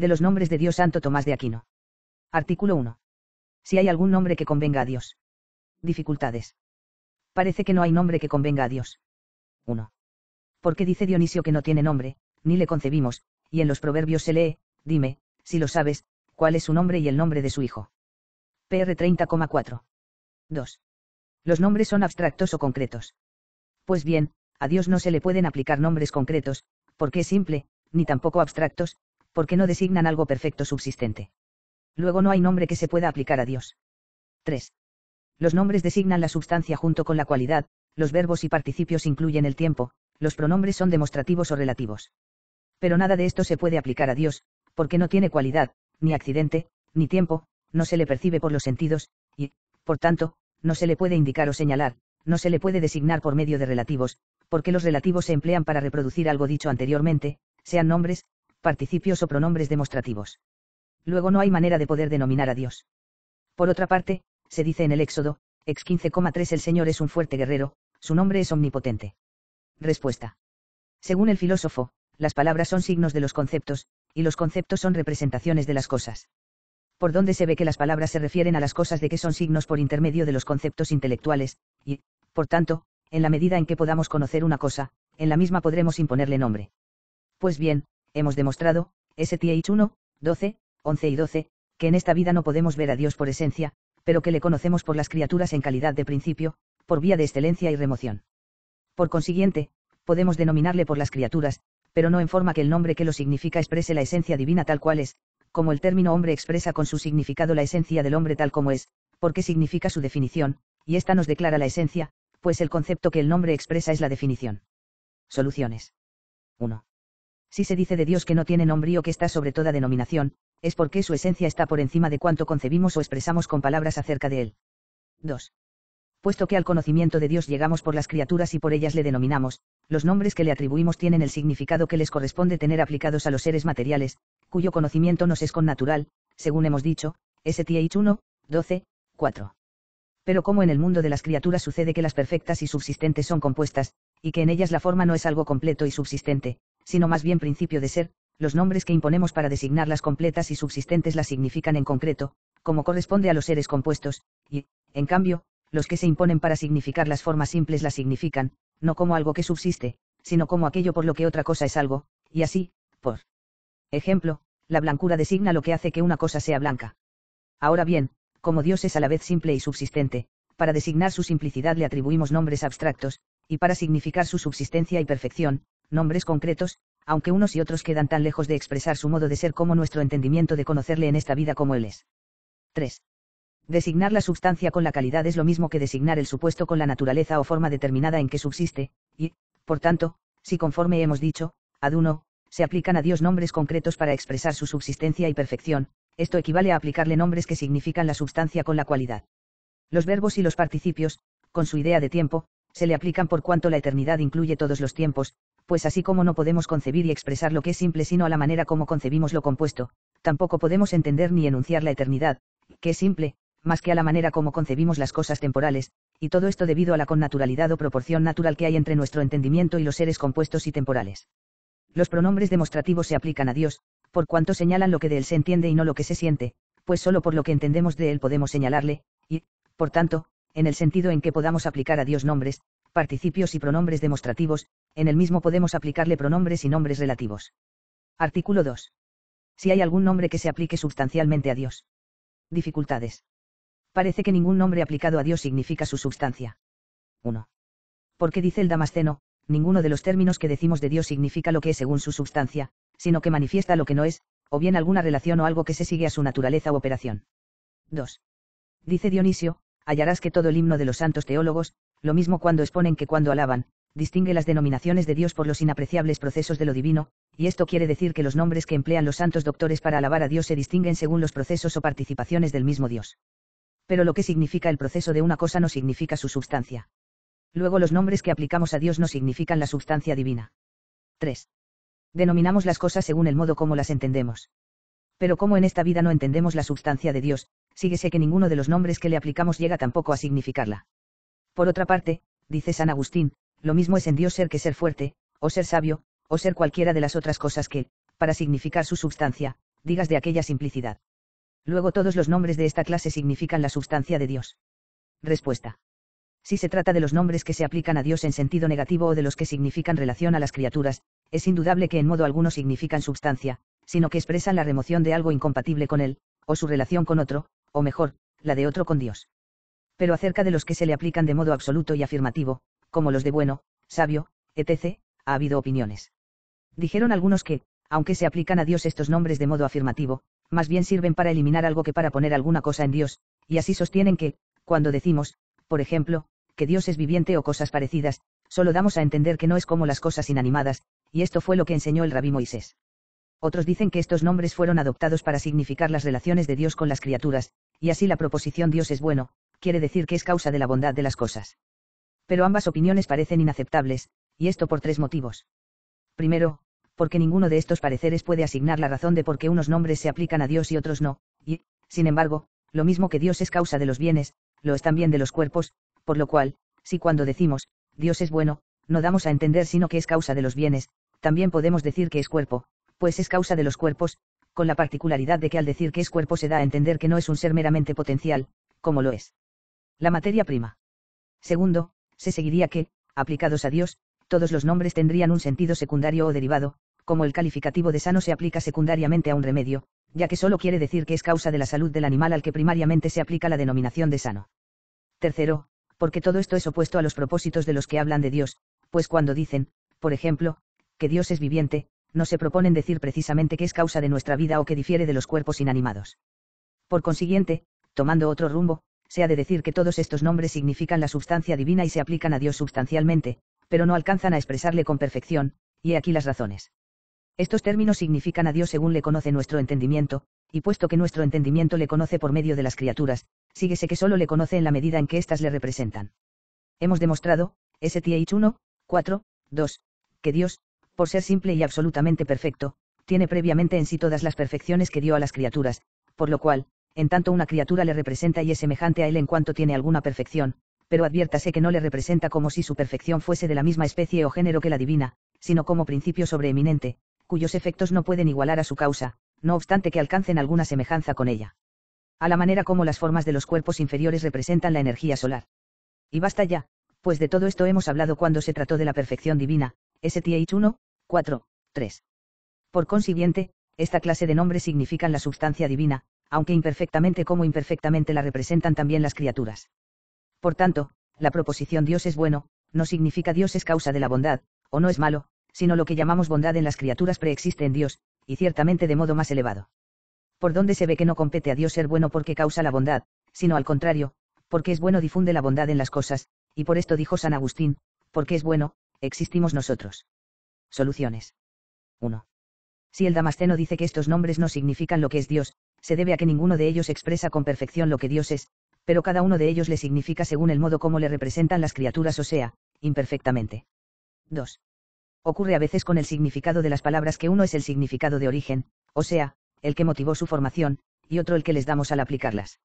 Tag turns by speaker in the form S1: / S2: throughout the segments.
S1: De los nombres de Dios Santo Tomás de Aquino. Artículo 1. Si hay algún nombre que convenga a Dios. Dificultades. Parece que no hay nombre que convenga a Dios. 1. Porque dice Dionisio que no tiene nombre, ni le concebimos, y en los proverbios se lee, dime, si lo sabes, cuál es su nombre y el nombre de su hijo. PR 30,4. 2. Los nombres son abstractos o concretos. Pues bien, a Dios no se le pueden aplicar nombres concretos, porque es simple, ni tampoco abstractos, porque no designan algo perfecto subsistente. Luego no hay nombre que se pueda aplicar a Dios. 3. Los nombres designan la substancia junto con la cualidad, los verbos y participios incluyen el tiempo, los pronombres son demostrativos o relativos. Pero nada de esto se puede aplicar a Dios, porque no tiene cualidad, ni accidente, ni tiempo, no se le percibe por los sentidos, y, por tanto, no se le puede indicar o señalar, no se le puede designar por medio de relativos, porque los relativos se emplean para reproducir algo dicho anteriormente, sean nombres, participios o pronombres demostrativos. Luego no hay manera de poder denominar a Dios. Por otra parte, se dice en el Éxodo, ex 15,3 el Señor es un fuerte guerrero, su nombre es omnipotente. Respuesta. Según el filósofo, las palabras son signos de los conceptos, y los conceptos son representaciones de las cosas. Por donde se ve que las palabras se refieren a las cosas de que son signos por intermedio de los conceptos intelectuales, y, por tanto, en la medida en que podamos conocer una cosa, en la misma podremos imponerle nombre. Pues bien, hemos demostrado, STH 1, 12, 11 y 12, que en esta vida no podemos ver a Dios por esencia, pero que le conocemos por las criaturas en calidad de principio, por vía de excelencia y remoción. Por consiguiente, podemos denominarle por las criaturas, pero no en forma que el nombre que lo significa exprese la esencia divina tal cual es, como el término hombre expresa con su significado la esencia del hombre tal como es, porque significa su definición, y ésta nos declara la esencia, pues el concepto que el nombre expresa es la definición. Soluciones. 1. Si se dice de Dios que no tiene nombre o que está sobre toda denominación, es porque su esencia está por encima de cuanto concebimos o expresamos con palabras acerca de él. 2. Puesto que al conocimiento de Dios llegamos por las criaturas y por ellas le denominamos, los nombres que le atribuimos tienen el significado que les corresponde tener aplicados a los seres materiales, cuyo conocimiento nos es con natural, según hemos dicho, STH 1, 12, 4. Pero como en el mundo de las criaturas sucede que las perfectas y subsistentes son compuestas, y que en ellas la forma no es algo completo y subsistente, sino más bien principio de ser, los nombres que imponemos para designar las completas y subsistentes las significan en concreto, como corresponde a los seres compuestos, y, en cambio, los que se imponen para significar las formas simples las significan, no como algo que subsiste, sino como aquello por lo que otra cosa es algo, y así, por ejemplo, la blancura designa lo que hace que una cosa sea blanca. Ahora bien, como Dios es a la vez simple y subsistente, para designar su simplicidad le atribuimos nombres abstractos, y para significar su subsistencia y perfección, nombres concretos, aunque unos y otros quedan tan lejos de expresar su modo de ser como nuestro entendimiento de conocerle en esta vida como Él es. 3. Designar la substancia con la calidad es lo mismo que designar el supuesto con la naturaleza o forma determinada en que subsiste, y, por tanto, si conforme hemos dicho, ad uno, se aplican a Dios nombres concretos para expresar su subsistencia y perfección, esto equivale a aplicarle nombres que significan la substancia con la cualidad. Los verbos y los participios, con su idea de tiempo, se le aplican por cuanto la eternidad incluye todos los tiempos, pues así como no podemos concebir y expresar lo que es simple sino a la manera como concebimos lo compuesto, tampoco podemos entender ni enunciar la eternidad, que es simple, más que a la manera como concebimos las cosas temporales, y todo esto debido a la connaturalidad o proporción natural que hay entre nuestro entendimiento y los seres compuestos y temporales. Los pronombres demostrativos se aplican a Dios, por cuanto señalan lo que de Él se entiende y no lo que se siente, pues solo por lo que entendemos de Él podemos señalarle, y, por tanto, en el sentido en que podamos aplicar a Dios nombres, participios y pronombres demostrativos, en el mismo podemos aplicarle pronombres y nombres relativos. Artículo 2. Si hay algún nombre que se aplique sustancialmente a Dios. Dificultades. Parece que ningún nombre aplicado a Dios significa su substancia. 1. Porque dice el Damasceno, ninguno de los términos que decimos de Dios significa lo que es según su substancia, sino que manifiesta lo que no es, o bien alguna relación o algo que se sigue a su naturaleza u operación. 2. Dice Dionisio, hallarás que todo el himno de los santos teólogos, lo mismo cuando exponen que cuando alaban, distingue las denominaciones de Dios por los inapreciables procesos de lo divino, y esto quiere decir que los nombres que emplean los santos doctores para alabar a Dios se distinguen según los procesos o participaciones del mismo Dios pero lo que significa el proceso de una cosa no significa su substancia. Luego los nombres que aplicamos a Dios no significan la substancia divina. 3. Denominamos las cosas según el modo como las entendemos. Pero como en esta vida no entendemos la substancia de Dios, síguese que ninguno de los nombres que le aplicamos llega tampoco a significarla. Por otra parte, dice San Agustín, lo mismo es en Dios ser que ser fuerte, o ser sabio, o ser cualquiera de las otras cosas que, para significar su substancia, digas de aquella simplicidad. Luego todos los nombres de esta clase significan la sustancia de Dios. Respuesta. Si se trata de los nombres que se aplican a Dios en sentido negativo o de los que significan relación a las criaturas, es indudable que en modo alguno significan substancia, sino que expresan la remoción de algo incompatible con él, o su relación con otro, o mejor, la de otro con Dios. Pero acerca de los que se le aplican de modo absoluto y afirmativo, como los de bueno, sabio, etc., ha habido opiniones. Dijeron algunos que, aunque se aplican a Dios estos nombres de modo afirmativo, más bien sirven para eliminar algo que para poner alguna cosa en Dios, y así sostienen que, cuando decimos, por ejemplo, que Dios es viviente o cosas parecidas, solo damos a entender que no es como las cosas inanimadas, y esto fue lo que enseñó el rabí Moisés. Otros dicen que estos nombres fueron adoptados para significar las relaciones de Dios con las criaturas, y así la proposición Dios es bueno, quiere decir que es causa de la bondad de las cosas. Pero ambas opiniones parecen inaceptables, y esto por tres motivos. Primero, porque ninguno de estos pareceres puede asignar la razón de por qué unos nombres se aplican a Dios y otros no, y, sin embargo, lo mismo que Dios es causa de los bienes, lo es también de los cuerpos, por lo cual, si cuando decimos, Dios es bueno, no damos a entender sino que es causa de los bienes, también podemos decir que es cuerpo, pues es causa de los cuerpos, con la particularidad de que al decir que es cuerpo se da a entender que no es un ser meramente potencial, como lo es. La materia prima. Segundo, se seguiría que, aplicados a Dios, todos los nombres tendrían un sentido secundario o derivado, como el calificativo de sano se aplica secundariamente a un remedio, ya que solo quiere decir que es causa de la salud del animal al que primariamente se aplica la denominación de sano. Tercero, porque todo esto es opuesto a los propósitos de los que hablan de Dios, pues cuando dicen, por ejemplo, que Dios es viviente, no se proponen decir precisamente que es causa de nuestra vida o que difiere de los cuerpos inanimados. Por consiguiente, tomando otro rumbo, se ha de decir que todos estos nombres significan la substancia divina y se aplican a Dios substancialmente, pero no alcanzan a expresarle con perfección, y he aquí las razones. Estos términos significan a Dios según le conoce nuestro entendimiento, y puesto que nuestro entendimiento le conoce por medio de las criaturas, síguese que solo le conoce en la medida en que éstas le representan. Hemos demostrado, STH 1, 4, 2, que Dios, por ser simple y absolutamente perfecto, tiene previamente en sí todas las perfecciones que dio a las criaturas, por lo cual, en tanto una criatura le representa y es semejante a él en cuanto tiene alguna perfección, pero adviértase que no le representa como si su perfección fuese de la misma especie o género que la divina, sino como principio sobreeminente, cuyos efectos no pueden igualar a su causa, no obstante que alcancen alguna semejanza con ella. A la manera como las formas de los cuerpos inferiores representan la energía solar. Y basta ya, pues de todo esto hemos hablado cuando se trató de la perfección divina, STH 1, 4, 3. Por consiguiente, esta clase de nombres significan la substancia divina, aunque imperfectamente como imperfectamente la representan también las criaturas. Por tanto, la proposición Dios es bueno, no significa Dios es causa de la bondad, o no es malo, sino lo que llamamos bondad en las criaturas preexiste en Dios, y ciertamente de modo más elevado. Por donde se ve que no compete a Dios ser bueno porque causa la bondad, sino al contrario, porque es bueno difunde la bondad en las cosas, y por esto dijo San Agustín, porque es bueno, existimos nosotros. Soluciones. 1. Si el Damasceno dice que estos nombres no significan lo que es Dios, se debe a que ninguno de ellos expresa con perfección lo que Dios es, pero cada uno de ellos le significa según el modo como le representan las criaturas o sea, imperfectamente. 2 ocurre a veces con el significado de las palabras que uno es el significado de origen, o sea, el que motivó su formación, y otro el que les damos al aplicarlas.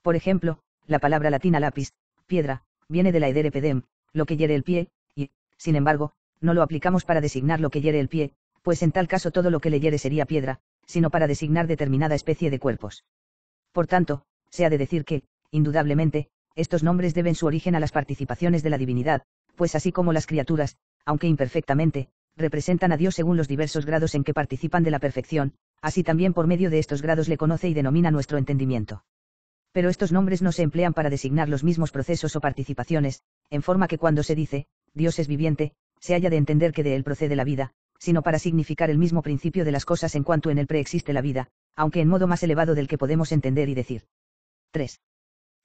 S1: Por ejemplo, la palabra latina lápiz, piedra, viene de la edere pedem, lo que hiere el pie, y, sin embargo, no lo aplicamos para designar lo que hiere el pie, pues en tal caso todo lo que le hiere sería piedra, sino para designar determinada especie de cuerpos. Por tanto, se ha de decir que, indudablemente, estos nombres deben su origen a las participaciones de la divinidad, pues así como las criaturas, aunque imperfectamente, representan a Dios según los diversos grados en que participan de la perfección, así también por medio de estos grados le conoce y denomina nuestro entendimiento. Pero estos nombres no se emplean para designar los mismos procesos o participaciones, en forma que cuando se dice, Dios es viviente, se haya de entender que de él procede la vida, sino para significar el mismo principio de las cosas en cuanto en él preexiste la vida, aunque en modo más elevado del que podemos entender y decir. 3.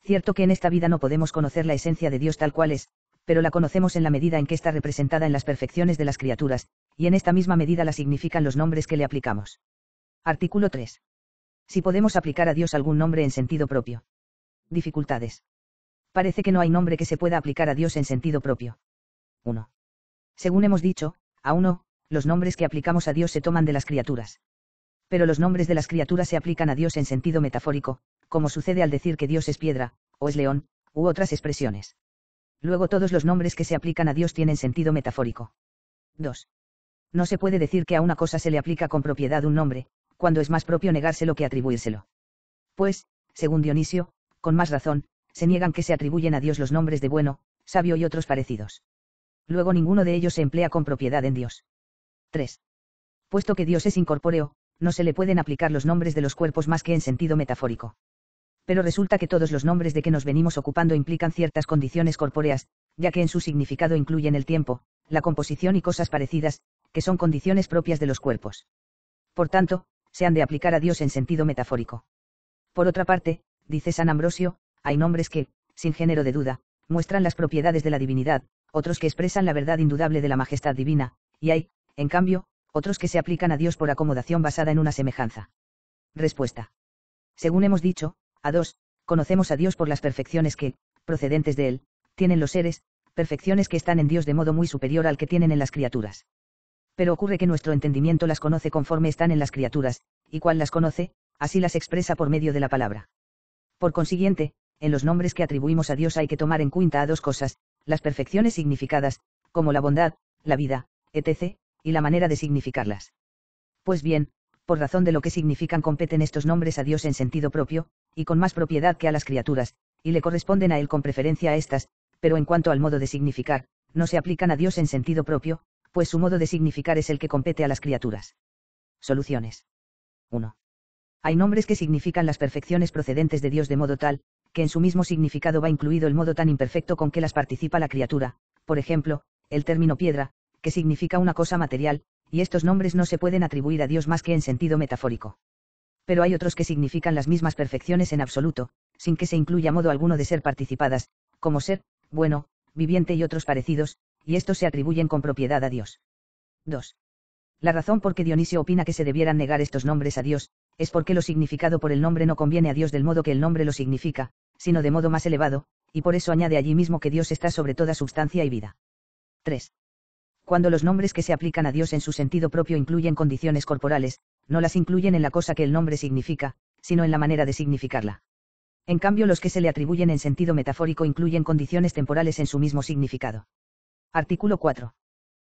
S1: Cierto que en esta vida no podemos conocer la esencia de Dios tal cual es, pero la conocemos en la medida en que está representada en las perfecciones de las criaturas, y en esta misma medida la significan los nombres que le aplicamos. Artículo 3. Si podemos aplicar a Dios algún nombre en sentido propio. Dificultades. Parece que no hay nombre que se pueda aplicar a Dios en sentido propio. 1. Según hemos dicho, a uno, los nombres que aplicamos a Dios se toman de las criaturas. Pero los nombres de las criaturas se aplican a Dios en sentido metafórico, como sucede al decir que Dios es piedra, o es león, u otras expresiones. Luego todos los nombres que se aplican a Dios tienen sentido metafórico. 2. No se puede decir que a una cosa se le aplica con propiedad un nombre, cuando es más propio negárselo que atribuírselo. Pues, según Dionisio, con más razón, se niegan que se atribuyen a Dios los nombres de bueno, sabio y otros parecidos. Luego ninguno de ellos se emplea con propiedad en Dios. 3. Puesto que Dios es incorpóreo, no se le pueden aplicar los nombres de los cuerpos más que en sentido metafórico. Pero resulta que todos los nombres de que nos venimos ocupando implican ciertas condiciones corpóreas, ya que en su significado incluyen el tiempo, la composición y cosas parecidas, que son condiciones propias de los cuerpos. Por tanto, se han de aplicar a Dios en sentido metafórico. Por otra parte, dice San Ambrosio, hay nombres que, sin género de duda, muestran las propiedades de la divinidad, otros que expresan la verdad indudable de la majestad divina, y hay, en cambio, otros que se aplican a Dios por acomodación basada en una semejanza. Respuesta. Según hemos dicho, a dos, conocemos a Dios por las perfecciones que, procedentes de Él, tienen los seres, perfecciones que están en Dios de modo muy superior al que tienen en las criaturas. Pero ocurre que nuestro entendimiento las conoce conforme están en las criaturas, y cual las conoce, así las expresa por medio de la palabra. Por consiguiente, en los nombres que atribuimos a Dios hay que tomar en cuenta a dos cosas, las perfecciones significadas, como la bondad, la vida, etc., y la manera de significarlas. Pues bien, por razón de lo que significan competen estos nombres a Dios en sentido propio, y con más propiedad que a las criaturas, y le corresponden a Él con preferencia a estas, pero en cuanto al modo de significar, no se aplican a Dios en sentido propio, pues su modo de significar es el que compete a las criaturas. Soluciones. 1. Hay nombres que significan las perfecciones procedentes de Dios de modo tal, que en su mismo significado va incluido el modo tan imperfecto con que las participa la criatura, por ejemplo, el término piedra, que significa una cosa material, y estos nombres no se pueden atribuir a Dios más que en sentido metafórico. Pero hay otros que significan las mismas perfecciones en absoluto, sin que se incluya modo alguno de ser participadas, como ser, bueno, viviente y otros parecidos, y estos se atribuyen con propiedad a Dios. 2. La razón por que Dionisio opina que se debieran negar estos nombres a Dios, es porque lo significado por el nombre no conviene a Dios del modo que el nombre lo significa, sino de modo más elevado, y por eso añade allí mismo que Dios está sobre toda substancia y vida. 3. Cuando los nombres que se aplican a Dios en su sentido propio incluyen condiciones corporales, no las incluyen en la cosa que el nombre significa, sino en la manera de significarla. En cambio, los que se le atribuyen en sentido metafórico incluyen condiciones temporales en su mismo significado. Artículo 4.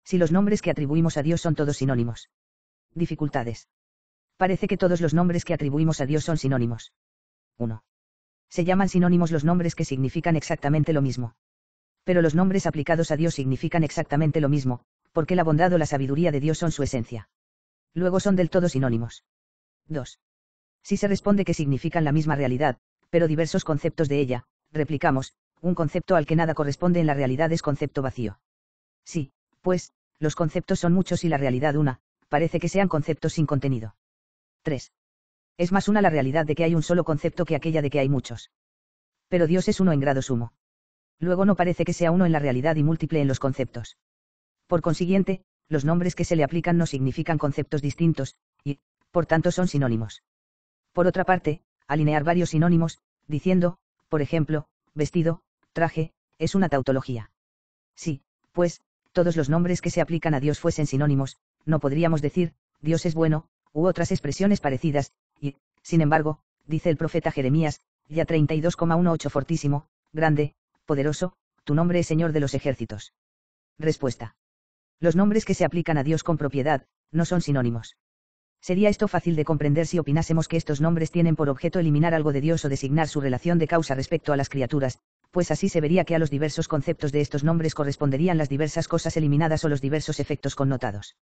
S1: Si los nombres que atribuimos a Dios son todos sinónimos. Dificultades. Parece que todos los nombres que atribuimos a Dios son sinónimos. 1. Se llaman sinónimos los nombres que significan exactamente lo mismo. Pero los nombres aplicados a Dios significan exactamente lo mismo, porque la bondad o la sabiduría de Dios son su esencia. Luego son del todo sinónimos. 2. Si se responde que significan la misma realidad, pero diversos conceptos de ella, replicamos, un concepto al que nada corresponde en la realidad es concepto vacío. Sí, pues, los conceptos son muchos y la realidad una, parece que sean conceptos sin contenido. 3. Es más una la realidad de que hay un solo concepto que aquella de que hay muchos. Pero Dios es uno en grado sumo luego no parece que sea uno en la realidad y múltiple en los conceptos. Por consiguiente, los nombres que se le aplican no significan conceptos distintos, y, por tanto, son sinónimos. Por otra parte, alinear varios sinónimos, diciendo, por ejemplo, vestido, traje, es una tautología. Sí, pues, todos los nombres que se aplican a Dios fuesen sinónimos, no podríamos decir, Dios es bueno, u otras expresiones parecidas, y, sin embargo, dice el profeta Jeremías, ya 32,18 fortísimo, grande, poderoso, tu nombre es Señor de los ejércitos. Respuesta. Los nombres que se aplican a Dios con propiedad, no son sinónimos. Sería esto fácil de comprender si opinásemos que estos nombres tienen por objeto eliminar algo de Dios o designar su relación de causa respecto a las criaturas, pues así se vería que a los diversos conceptos de estos nombres corresponderían las diversas cosas eliminadas o los diversos efectos connotados.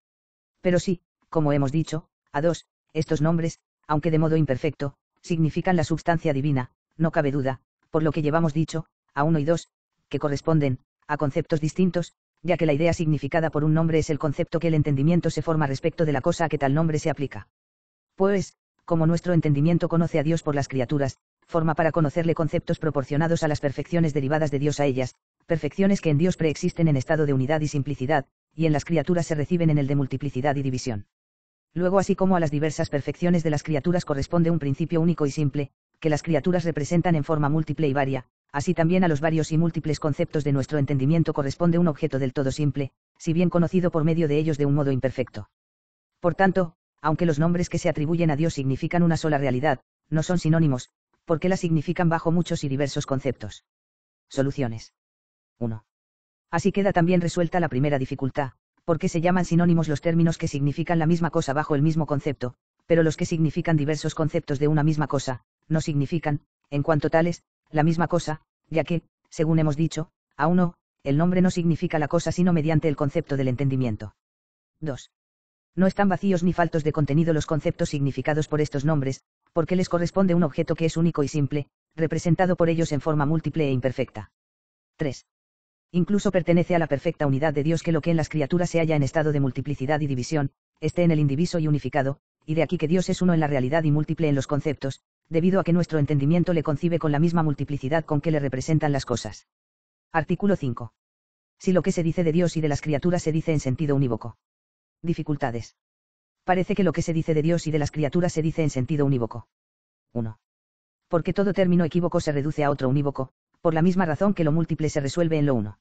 S1: Pero sí, como hemos dicho, a dos, estos nombres, aunque de modo imperfecto, significan la substancia divina, no cabe duda, por lo que llevamos dicho, a 1 y 2, que corresponden, a conceptos distintos, ya que la idea significada por un nombre es el concepto que el entendimiento se forma respecto de la cosa a que tal nombre se aplica. Pues, como nuestro entendimiento conoce a Dios por las criaturas, forma para conocerle conceptos proporcionados a las perfecciones derivadas de Dios a ellas, perfecciones que en Dios preexisten en estado de unidad y simplicidad, y en las criaturas se reciben en el de multiplicidad y división. Luego así como a las diversas perfecciones de las criaturas corresponde un principio único y simple, que las criaturas representan en forma múltiple y varia, así también a los varios y múltiples conceptos de nuestro entendimiento corresponde un objeto del todo simple, si bien conocido por medio de ellos de un modo imperfecto. Por tanto, aunque los nombres que se atribuyen a Dios significan una sola realidad, no son sinónimos, porque la significan bajo muchos y diversos conceptos. Soluciones. 1. Así queda también resuelta la primera dificultad, porque se llaman sinónimos los términos que significan la misma cosa bajo el mismo concepto, pero los que significan diversos conceptos de una misma cosa, no significan, en cuanto tales, la misma cosa, ya que, según hemos dicho, a uno, el nombre no significa la cosa sino mediante el concepto del entendimiento. 2. No están vacíos ni faltos de contenido los conceptos significados por estos nombres, porque les corresponde un objeto que es único y simple, representado por ellos en forma múltiple e imperfecta. 3. Incluso pertenece a la perfecta unidad de Dios que lo que en las criaturas se halla en estado de multiplicidad y división, esté en el indiviso y unificado, y de aquí que Dios es uno en la realidad y múltiple en los conceptos, debido a que nuestro entendimiento le concibe con la misma multiplicidad con que le representan las cosas. Artículo 5. Si lo que se dice de Dios y de las criaturas se dice en sentido unívoco. Dificultades. Parece que lo que se dice de Dios y de las criaturas se dice en sentido unívoco. 1. Porque todo término equívoco se reduce a otro unívoco, por la misma razón que lo múltiple se resuelve en lo uno.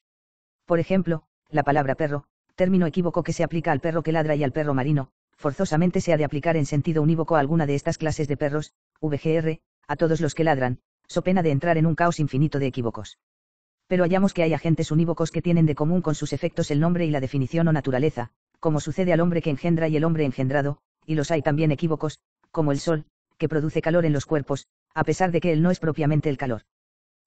S1: Por ejemplo, la palabra perro, término equívoco que se aplica al perro que ladra y al perro marino, forzosamente se ha de aplicar en sentido unívoco a alguna de estas clases de perros, VGR, a todos los que ladran, so pena de entrar en un caos infinito de equívocos. Pero hallamos que hay agentes unívocos que tienen de común con sus efectos el nombre y la definición o naturaleza, como sucede al hombre que engendra y el hombre engendrado, y los hay también equívocos, como el sol, que produce calor en los cuerpos, a pesar de que él no es propiamente el calor.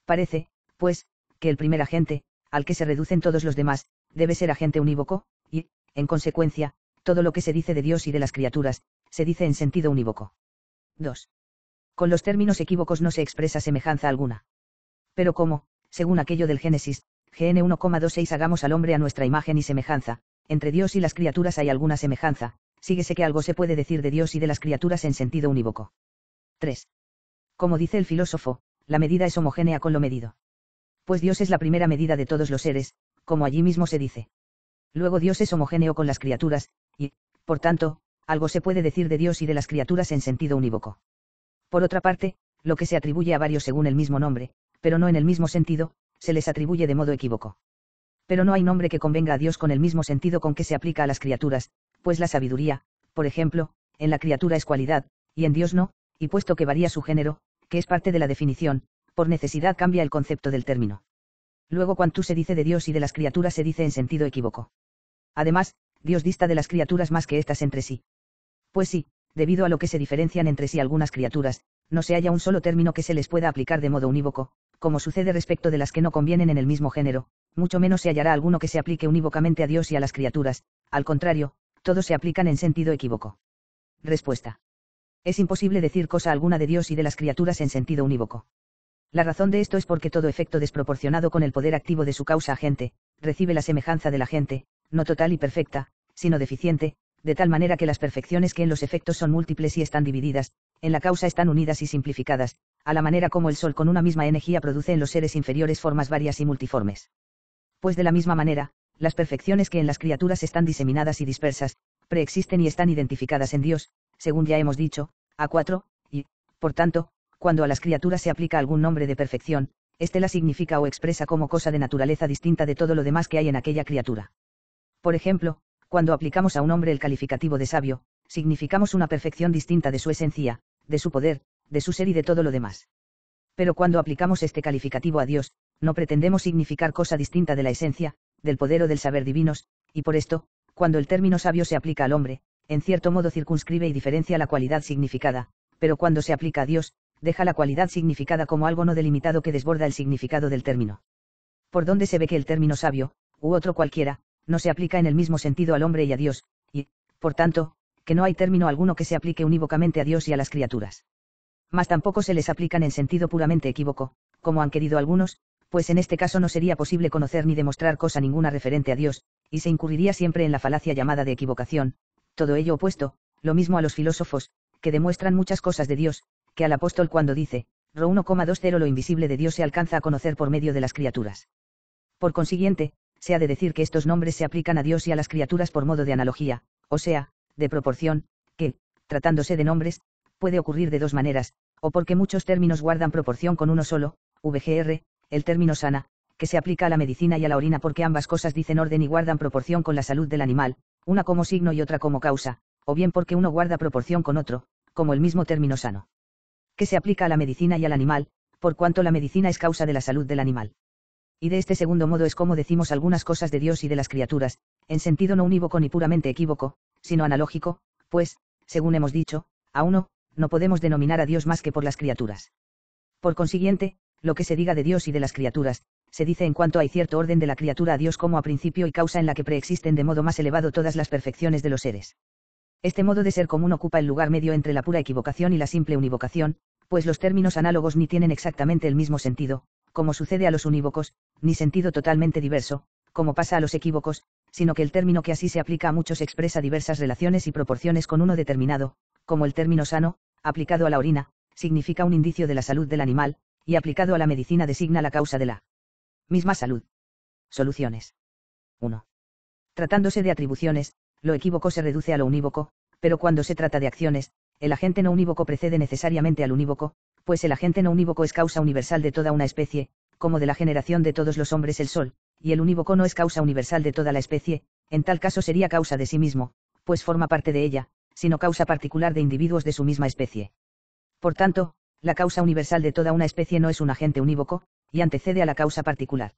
S1: Parece, pues, que el primer agente, al que se reducen todos los demás, debe ser agente unívoco, y, en consecuencia, todo lo que se dice de Dios y de las criaturas, se dice en sentido unívoco. 2. Con los términos equívocos no se expresa semejanza alguna. Pero como, según aquello del Génesis, GN 1,26 hagamos al hombre a nuestra imagen y semejanza, entre Dios y las criaturas hay alguna semejanza, síguese que algo se puede decir de Dios y de las criaturas en sentido unívoco. 3. Como dice el filósofo, la medida es homogénea con lo medido. Pues Dios es la primera medida de todos los seres, como allí mismo se dice. Luego Dios es homogéneo con las criaturas, y, por tanto, algo se puede decir de Dios y de las criaturas en sentido unívoco. Por otra parte, lo que se atribuye a varios según el mismo nombre, pero no en el mismo sentido, se les atribuye de modo equívoco pero no hay nombre que convenga a Dios con el mismo sentido con que se aplica a las criaturas, pues la sabiduría, por ejemplo, en la criatura es cualidad, y en Dios no, y puesto que varía su género, que es parte de la definición, por necesidad cambia el concepto del término. Luego cuanto se dice de Dios y de las criaturas se dice en sentido equívoco. Además, Dios dista de las criaturas más que éstas entre sí. Pues sí, debido a lo que se diferencian entre sí algunas criaturas, no se halla un solo término que se les pueda aplicar de modo unívoco, como sucede respecto de las que no convienen en el mismo género, mucho menos se hallará alguno que se aplique unívocamente a Dios y a las criaturas, al contrario, todos se aplican en sentido equívoco. Respuesta. Es imposible decir cosa alguna de Dios y de las criaturas en sentido unívoco. La razón de esto es porque todo efecto desproporcionado con el poder activo de su causa agente, recibe la semejanza de la gente, no total y perfecta, sino deficiente, de tal manera que las perfecciones que en los efectos son múltiples y están divididas, en la causa están unidas y simplificadas, a la manera como el Sol con una misma energía produce en los seres inferiores formas varias y multiformes pues de la misma manera, las perfecciones que en las criaturas están diseminadas y dispersas, preexisten y están identificadas en Dios, según ya hemos dicho, A4, y, por tanto, cuando a las criaturas se aplica algún nombre de perfección, éste la significa o expresa como cosa de naturaleza distinta de todo lo demás que hay en aquella criatura. Por ejemplo, cuando aplicamos a un hombre el calificativo de sabio, significamos una perfección distinta de su esencia, de su poder, de su ser y de todo lo demás. Pero cuando aplicamos este calificativo a Dios, no pretendemos significar cosa distinta de la esencia, del poder o del saber divinos, y por esto, cuando el término sabio se aplica al hombre, en cierto modo circunscribe y diferencia la cualidad significada, pero cuando se aplica a Dios, deja la cualidad significada como algo no delimitado que desborda el significado del término. Por donde se ve que el término sabio, u otro cualquiera, no se aplica en el mismo sentido al hombre y a Dios, y, por tanto, que no hay término alguno que se aplique unívocamente a Dios y a las criaturas. Mas tampoco se les aplican en sentido puramente equívoco, como han querido algunos, pues en este caso no sería posible conocer ni demostrar cosa ninguna referente a Dios, y se incurriría siempre en la falacia llamada de equivocación, todo ello opuesto, lo mismo a los filósofos, que demuestran muchas cosas de Dios, que al apóstol cuando dice, Ro 1,20 lo invisible de Dios se alcanza a conocer por medio de las criaturas. Por consiguiente, se ha de decir que estos nombres se aplican a Dios y a las criaturas por modo de analogía, o sea, de proporción, que, tratándose de nombres, puede ocurrir de dos maneras, o porque muchos términos guardan proporción con uno solo, VGR, el término sana, que se aplica a la medicina y a la orina porque ambas cosas dicen orden y guardan proporción con la salud del animal, una como signo y otra como causa, o bien porque uno guarda proporción con otro, como el mismo término sano. Que se aplica a la medicina y al animal, por cuanto la medicina es causa de la salud del animal. Y de este segundo modo es como decimos algunas cosas de Dios y de las criaturas, en sentido no unívoco ni puramente equívoco, sino analógico, pues, según hemos dicho, a uno, no podemos denominar a Dios más que por las criaturas. Por consiguiente, lo que se diga de Dios y de las criaturas, se dice en cuanto hay cierto orden de la criatura a Dios como a principio y causa en la que preexisten de modo más elevado todas las perfecciones de los seres. Este modo de ser común ocupa el lugar medio entre la pura equivocación y la simple univocación, pues los términos análogos ni tienen exactamente el mismo sentido, como sucede a los unívocos, ni sentido totalmente diverso, como pasa a los equívocos, sino que el término que así se aplica a muchos expresa diversas relaciones y proporciones con uno determinado, como el término sano, aplicado a la orina, significa un indicio de la salud del animal, y aplicado a la medicina designa la causa de la misma salud. Soluciones. 1. Tratándose de atribuciones, lo equívoco se reduce a lo unívoco, pero cuando se trata de acciones, el agente no unívoco precede necesariamente al unívoco, pues el agente no unívoco es causa universal de toda una especie, como de la generación de todos los hombres el sol, y el unívoco no es causa universal de toda la especie, en tal caso sería causa de sí mismo, pues forma parte de ella, sino causa particular de individuos de su misma especie. Por tanto, la causa universal de toda una especie no es un agente unívoco, y antecede a la causa particular.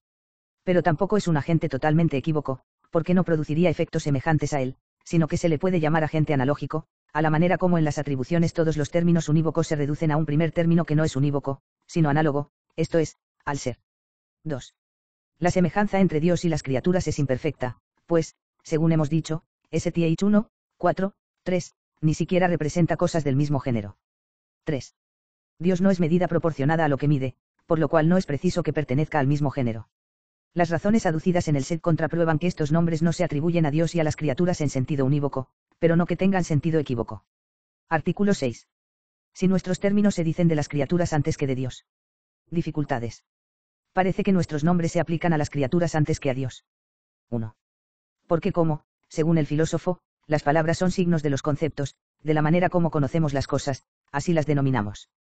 S1: Pero tampoco es un agente totalmente equívoco, porque no produciría efectos semejantes a él, sino que se le puede llamar agente analógico, a la manera como en las atribuciones todos los términos unívocos se reducen a un primer término que no es unívoco, sino análogo, esto es, al ser. 2. La semejanza entre Dios y las criaturas es imperfecta, pues, según hemos dicho, STH 1, 4, 3, ni siquiera representa cosas del mismo género. 3. Dios no es medida proporcionada a lo que mide, por lo cual no es preciso que pertenezca al mismo género. Las razones aducidas en el set contraprueban que estos nombres no se atribuyen a Dios y a las criaturas en sentido unívoco, pero no que tengan sentido equívoco. Artículo 6. Si nuestros términos se dicen de las criaturas antes que de Dios. Dificultades parece que nuestros nombres se aplican a las criaturas antes que a Dios. 1. Porque como, según el filósofo, las palabras son signos de los conceptos, de la manera como conocemos las cosas, así las denominamos.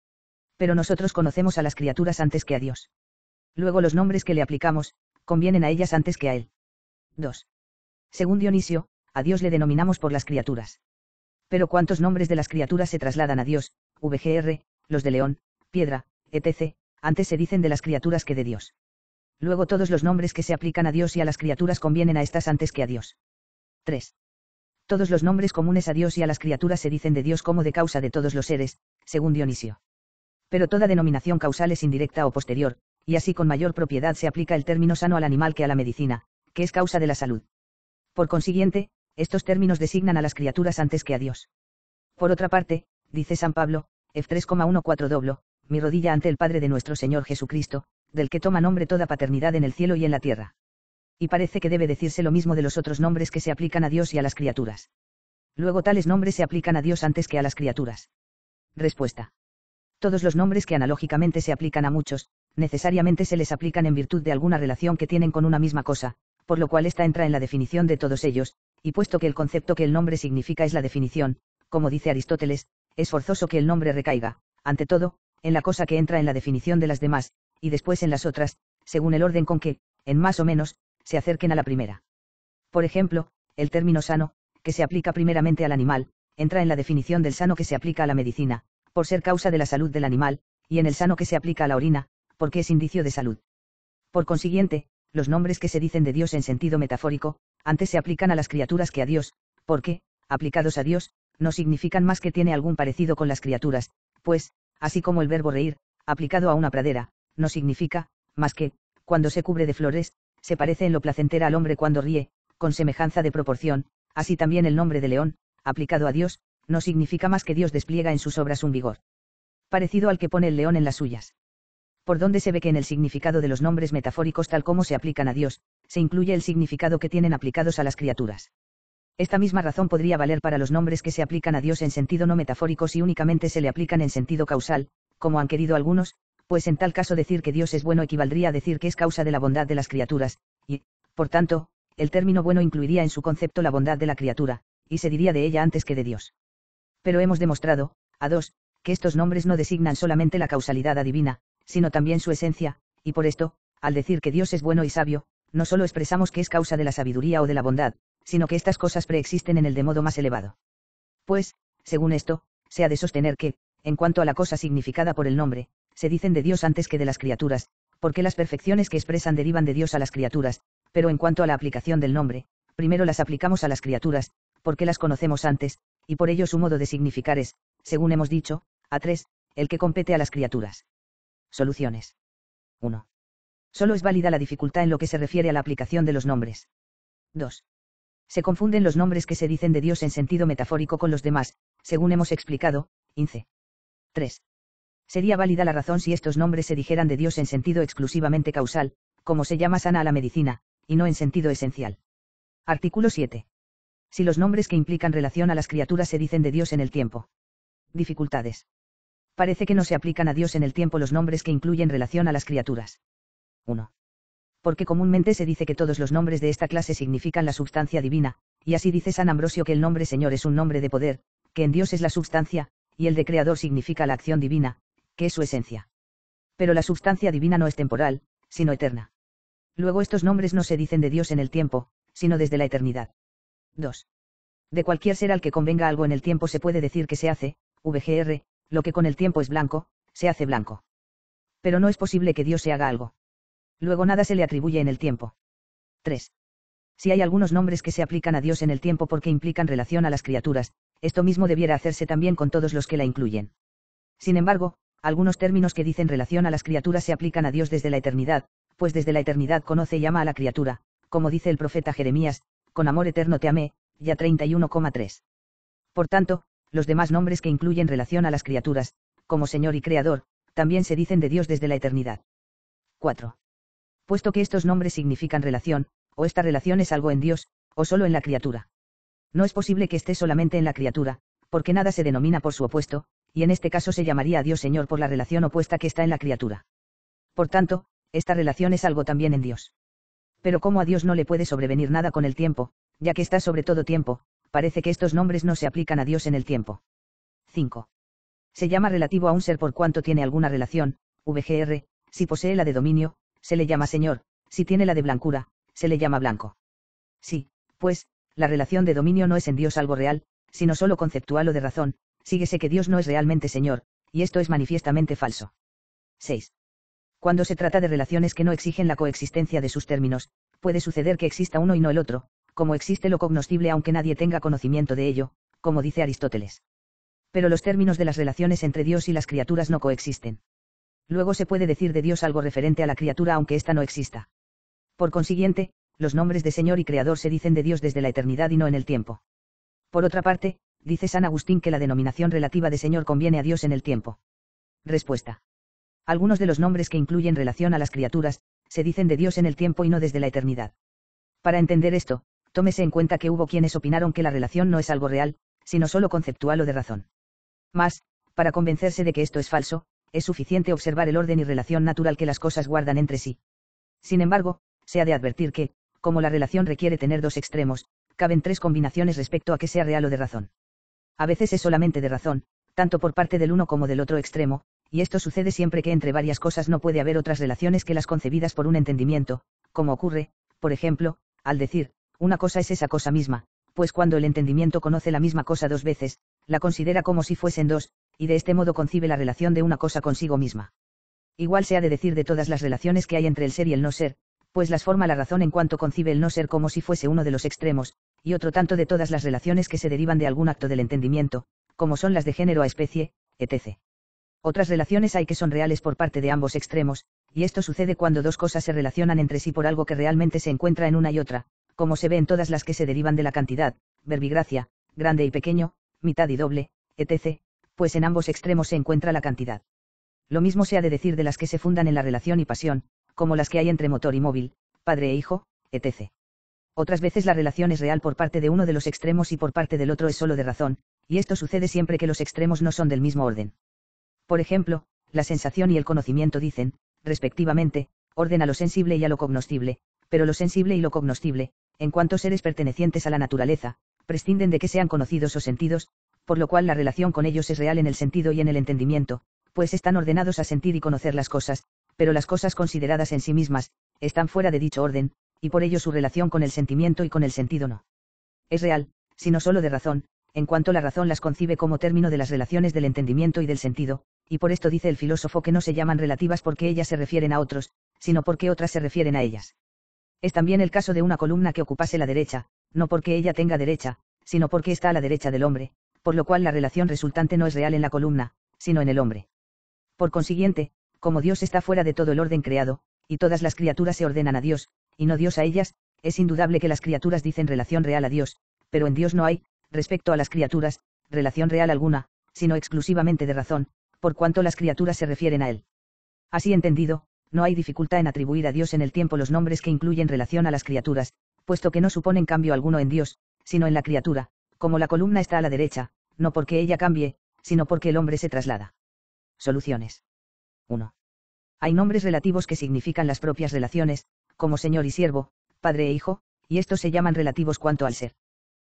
S1: Pero nosotros conocemos a las criaturas antes que a Dios. Luego los nombres que le aplicamos, convienen a ellas antes que a Él. 2. Según Dionisio, a Dios le denominamos por las criaturas. Pero ¿cuántos nombres de las criaturas se trasladan a Dios? VGR, los de león, piedra, etc., antes se dicen de las criaturas que de Dios. Luego todos los nombres que se aplican a Dios y a las criaturas convienen a estas antes que a Dios. 3. Todos los nombres comunes a Dios y a las criaturas se dicen de Dios como de causa de todos los seres, según Dionisio. Pero toda denominación causal es indirecta o posterior, y así con mayor propiedad se aplica el término sano al animal que a la medicina, que es causa de la salud. Por consiguiente, estos términos designan a las criaturas antes que a Dios. Por otra parte, dice San Pablo, F3,14 doblo, mi rodilla ante el Padre de nuestro Señor Jesucristo, del que toma nombre toda paternidad en el cielo y en la tierra. Y parece que debe decirse lo mismo de los otros nombres que se aplican a Dios y a las criaturas. Luego tales nombres se aplican a Dios antes que a las criaturas. Respuesta. Todos los nombres que analógicamente se aplican a muchos, necesariamente se les aplican en virtud de alguna relación que tienen con una misma cosa, por lo cual ésta entra en la definición de todos ellos, y puesto que el concepto que el nombre significa es la definición, como dice Aristóteles, es forzoso que el nombre recaiga, ante todo, en la cosa que entra en la definición de las demás, y después en las otras, según el orden con que, en más o menos, se acerquen a la primera. Por ejemplo, el término sano, que se aplica primeramente al animal, entra en la definición del sano que se aplica a la medicina, por ser causa de la salud del animal, y en el sano que se aplica a la orina, porque es indicio de salud. Por consiguiente, los nombres que se dicen de Dios en sentido metafórico, antes se aplican a las criaturas que a Dios, porque, aplicados a Dios, no significan más que tiene algún parecido con las criaturas, pues, así como el verbo reír, aplicado a una pradera, no significa, más que, cuando se cubre de flores, se parece en lo placentera al hombre cuando ríe, con semejanza de proporción, así también el nombre de león, aplicado a Dios, no significa más que Dios despliega en sus obras un vigor. Parecido al que pone el león en las suyas. Por donde se ve que en el significado de los nombres metafóricos tal como se aplican a Dios, se incluye el significado que tienen aplicados a las criaturas. Esta misma razón podría valer para los nombres que se aplican a Dios en sentido no metafórico si únicamente se le aplican en sentido causal, como han querido algunos, pues en tal caso decir que Dios es bueno equivaldría a decir que es causa de la bondad de las criaturas, y, por tanto, el término bueno incluiría en su concepto la bondad de la criatura, y se diría de ella antes que de Dios. Pero hemos demostrado, a dos, que estos nombres no designan solamente la causalidad adivina, sino también su esencia, y por esto, al decir que Dios es bueno y sabio, no solo expresamos que es causa de la sabiduría o de la bondad, sino que estas cosas preexisten en el de modo más elevado. Pues, según esto, se ha de sostener que, en cuanto a la cosa significada por el nombre, se dicen de Dios antes que de las criaturas, porque las perfecciones que expresan derivan de Dios a las criaturas, pero en cuanto a la aplicación del nombre, primero las aplicamos a las criaturas, porque las conocemos antes, y por ello su modo de significar es, según hemos dicho, A3, el que compete a las criaturas. Soluciones. 1. Solo es válida la dificultad en lo que se refiere a la aplicación de los nombres. 2. Se confunden los nombres que se dicen de Dios en sentido metafórico con los demás, según hemos explicado, INCE. 3. Sería válida la razón si estos nombres se dijeran de Dios en sentido exclusivamente causal, como se llama sana a la medicina, y no en sentido esencial. Artículo 7. Si los nombres que implican relación a las criaturas se dicen de Dios en el tiempo. Dificultades. Parece que no se aplican a Dios en el tiempo los nombres que incluyen relación a las criaturas. 1. Porque comúnmente se dice que todos los nombres de esta clase significan la substancia divina, y así dice San Ambrosio que el nombre Señor es un nombre de poder, que en Dios es la substancia, y el de Creador significa la acción divina, que es su esencia. Pero la substancia divina no es temporal, sino eterna. Luego estos nombres no se dicen de Dios en el tiempo, sino desde la eternidad. 2. De cualquier ser al que convenga algo en el tiempo se puede decir que se hace, VGR, lo que con el tiempo es blanco, se hace blanco. Pero no es posible que Dios se haga algo. Luego nada se le atribuye en el tiempo. 3. Si hay algunos nombres que se aplican a Dios en el tiempo porque implican relación a las criaturas, esto mismo debiera hacerse también con todos los que la incluyen. Sin embargo, algunos términos que dicen relación a las criaturas se aplican a Dios desde la eternidad, pues desde la eternidad conoce y ama a la criatura, como dice el profeta Jeremías, con amor eterno te amé, ya 31,3. Por tanto, los demás nombres que incluyen relación a las criaturas, como Señor y Creador, también se dicen de Dios desde la eternidad. 4. Puesto que estos nombres significan relación, o esta relación es algo en Dios, o solo en la criatura. No es posible que esté solamente en la criatura, porque nada se denomina por su opuesto, y en este caso se llamaría a Dios Señor por la relación opuesta que está en la criatura. Por tanto, esta relación es algo también en Dios. Pero como a Dios no le puede sobrevenir nada con el tiempo, ya que está sobre todo tiempo, parece que estos nombres no se aplican a Dios en el tiempo. 5. Se llama relativo a un ser por cuanto tiene alguna relación, VGR, si posee la de dominio, se le llama Señor, si tiene la de blancura, se le llama blanco. Sí, pues, la relación de dominio no es en Dios algo real, sino solo conceptual o de razón, síguese que Dios no es realmente Señor, y esto es manifiestamente falso. 6. Cuando se trata de relaciones que no exigen la coexistencia de sus términos, puede suceder que exista uno y no el otro, como existe lo cognoscible aunque nadie tenga conocimiento de ello, como dice Aristóteles. Pero los términos de las relaciones entre Dios y las criaturas no coexisten. Luego se puede decir de Dios algo referente a la criatura aunque ésta no exista. Por consiguiente, los nombres de Señor y Creador se dicen de Dios desde la eternidad y no en el tiempo. Por otra parte, dice San Agustín que la denominación relativa de Señor conviene a Dios en el tiempo. Respuesta. Algunos de los nombres que incluyen relación a las criaturas, se dicen de Dios en el tiempo y no desde la eternidad. Para entender esto, tómese en cuenta que hubo quienes opinaron que la relación no es algo real, sino solo conceptual o de razón. Más, para convencerse de que esto es falso, es suficiente observar el orden y relación natural que las cosas guardan entre sí. Sin embargo, se ha de advertir que, como la relación requiere tener dos extremos, caben tres combinaciones respecto a que sea real o de razón. A veces es solamente de razón, tanto por parte del uno como del otro extremo, y esto sucede siempre que entre varias cosas no puede haber otras relaciones que las concebidas por un entendimiento, como ocurre, por ejemplo, al decir, una cosa es esa cosa misma, pues cuando el entendimiento conoce la misma cosa dos veces, la considera como si fuesen dos, y de este modo concibe la relación de una cosa consigo misma. Igual se ha de decir de todas las relaciones que hay entre el ser y el no ser, pues las forma la razón en cuanto concibe el no ser como si fuese uno de los extremos, y otro tanto de todas las relaciones que se derivan de algún acto del entendimiento, como son las de género a especie, etc. Otras relaciones hay que son reales por parte de ambos extremos, y esto sucede cuando dos cosas se relacionan entre sí por algo que realmente se encuentra en una y otra, como se ve en todas las que se derivan de la cantidad, verbigracia, grande y pequeño, mitad y doble, etc., pues en ambos extremos se encuentra la cantidad. Lo mismo se ha de decir de las que se fundan en la relación y pasión, como las que hay entre motor y móvil, padre e hijo, etc. Otras veces la relación es real por parte de uno de los extremos y por parte del otro es solo de razón, y esto sucede siempre que los extremos no son del mismo orden. Por ejemplo, la sensación y el conocimiento dicen, respectivamente, orden a lo sensible y a lo cognoscible, pero lo sensible y lo cognoscible, en cuanto seres pertenecientes a la naturaleza, prescinden de que sean conocidos o sentidos, por lo cual la relación con ellos es real en el sentido y en el entendimiento, pues están ordenados a sentir y conocer las cosas, pero las cosas consideradas en sí mismas, están fuera de dicho orden, y por ello su relación con el sentimiento y con el sentido no. Es real, sino solo de razón, en cuanto la razón las concibe como término de las relaciones del entendimiento y del sentido, y por esto dice el filósofo que no se llaman relativas porque ellas se refieren a otros, sino porque otras se refieren a ellas. Es también el caso de una columna que ocupase la derecha, no porque ella tenga derecha, sino porque está a la derecha del hombre, por lo cual la relación resultante no es real en la columna, sino en el hombre. Por consiguiente, como Dios está fuera de todo el orden creado, y todas las criaturas se ordenan a Dios, y no Dios a ellas, es indudable que las criaturas dicen relación real a Dios, pero en Dios no hay, respecto a las criaturas, relación real alguna, sino exclusivamente de razón, por cuanto las criaturas se refieren a Él. Así entendido, no hay dificultad en atribuir a Dios en el tiempo los nombres que incluyen relación a las criaturas, puesto que no suponen cambio alguno en Dios, sino en la criatura, como la columna está a la derecha, no porque ella cambie, sino porque el hombre se traslada. Soluciones. 1. Hay nombres relativos que significan las propias relaciones, como señor y siervo, padre e hijo, y estos se llaman relativos cuanto al ser.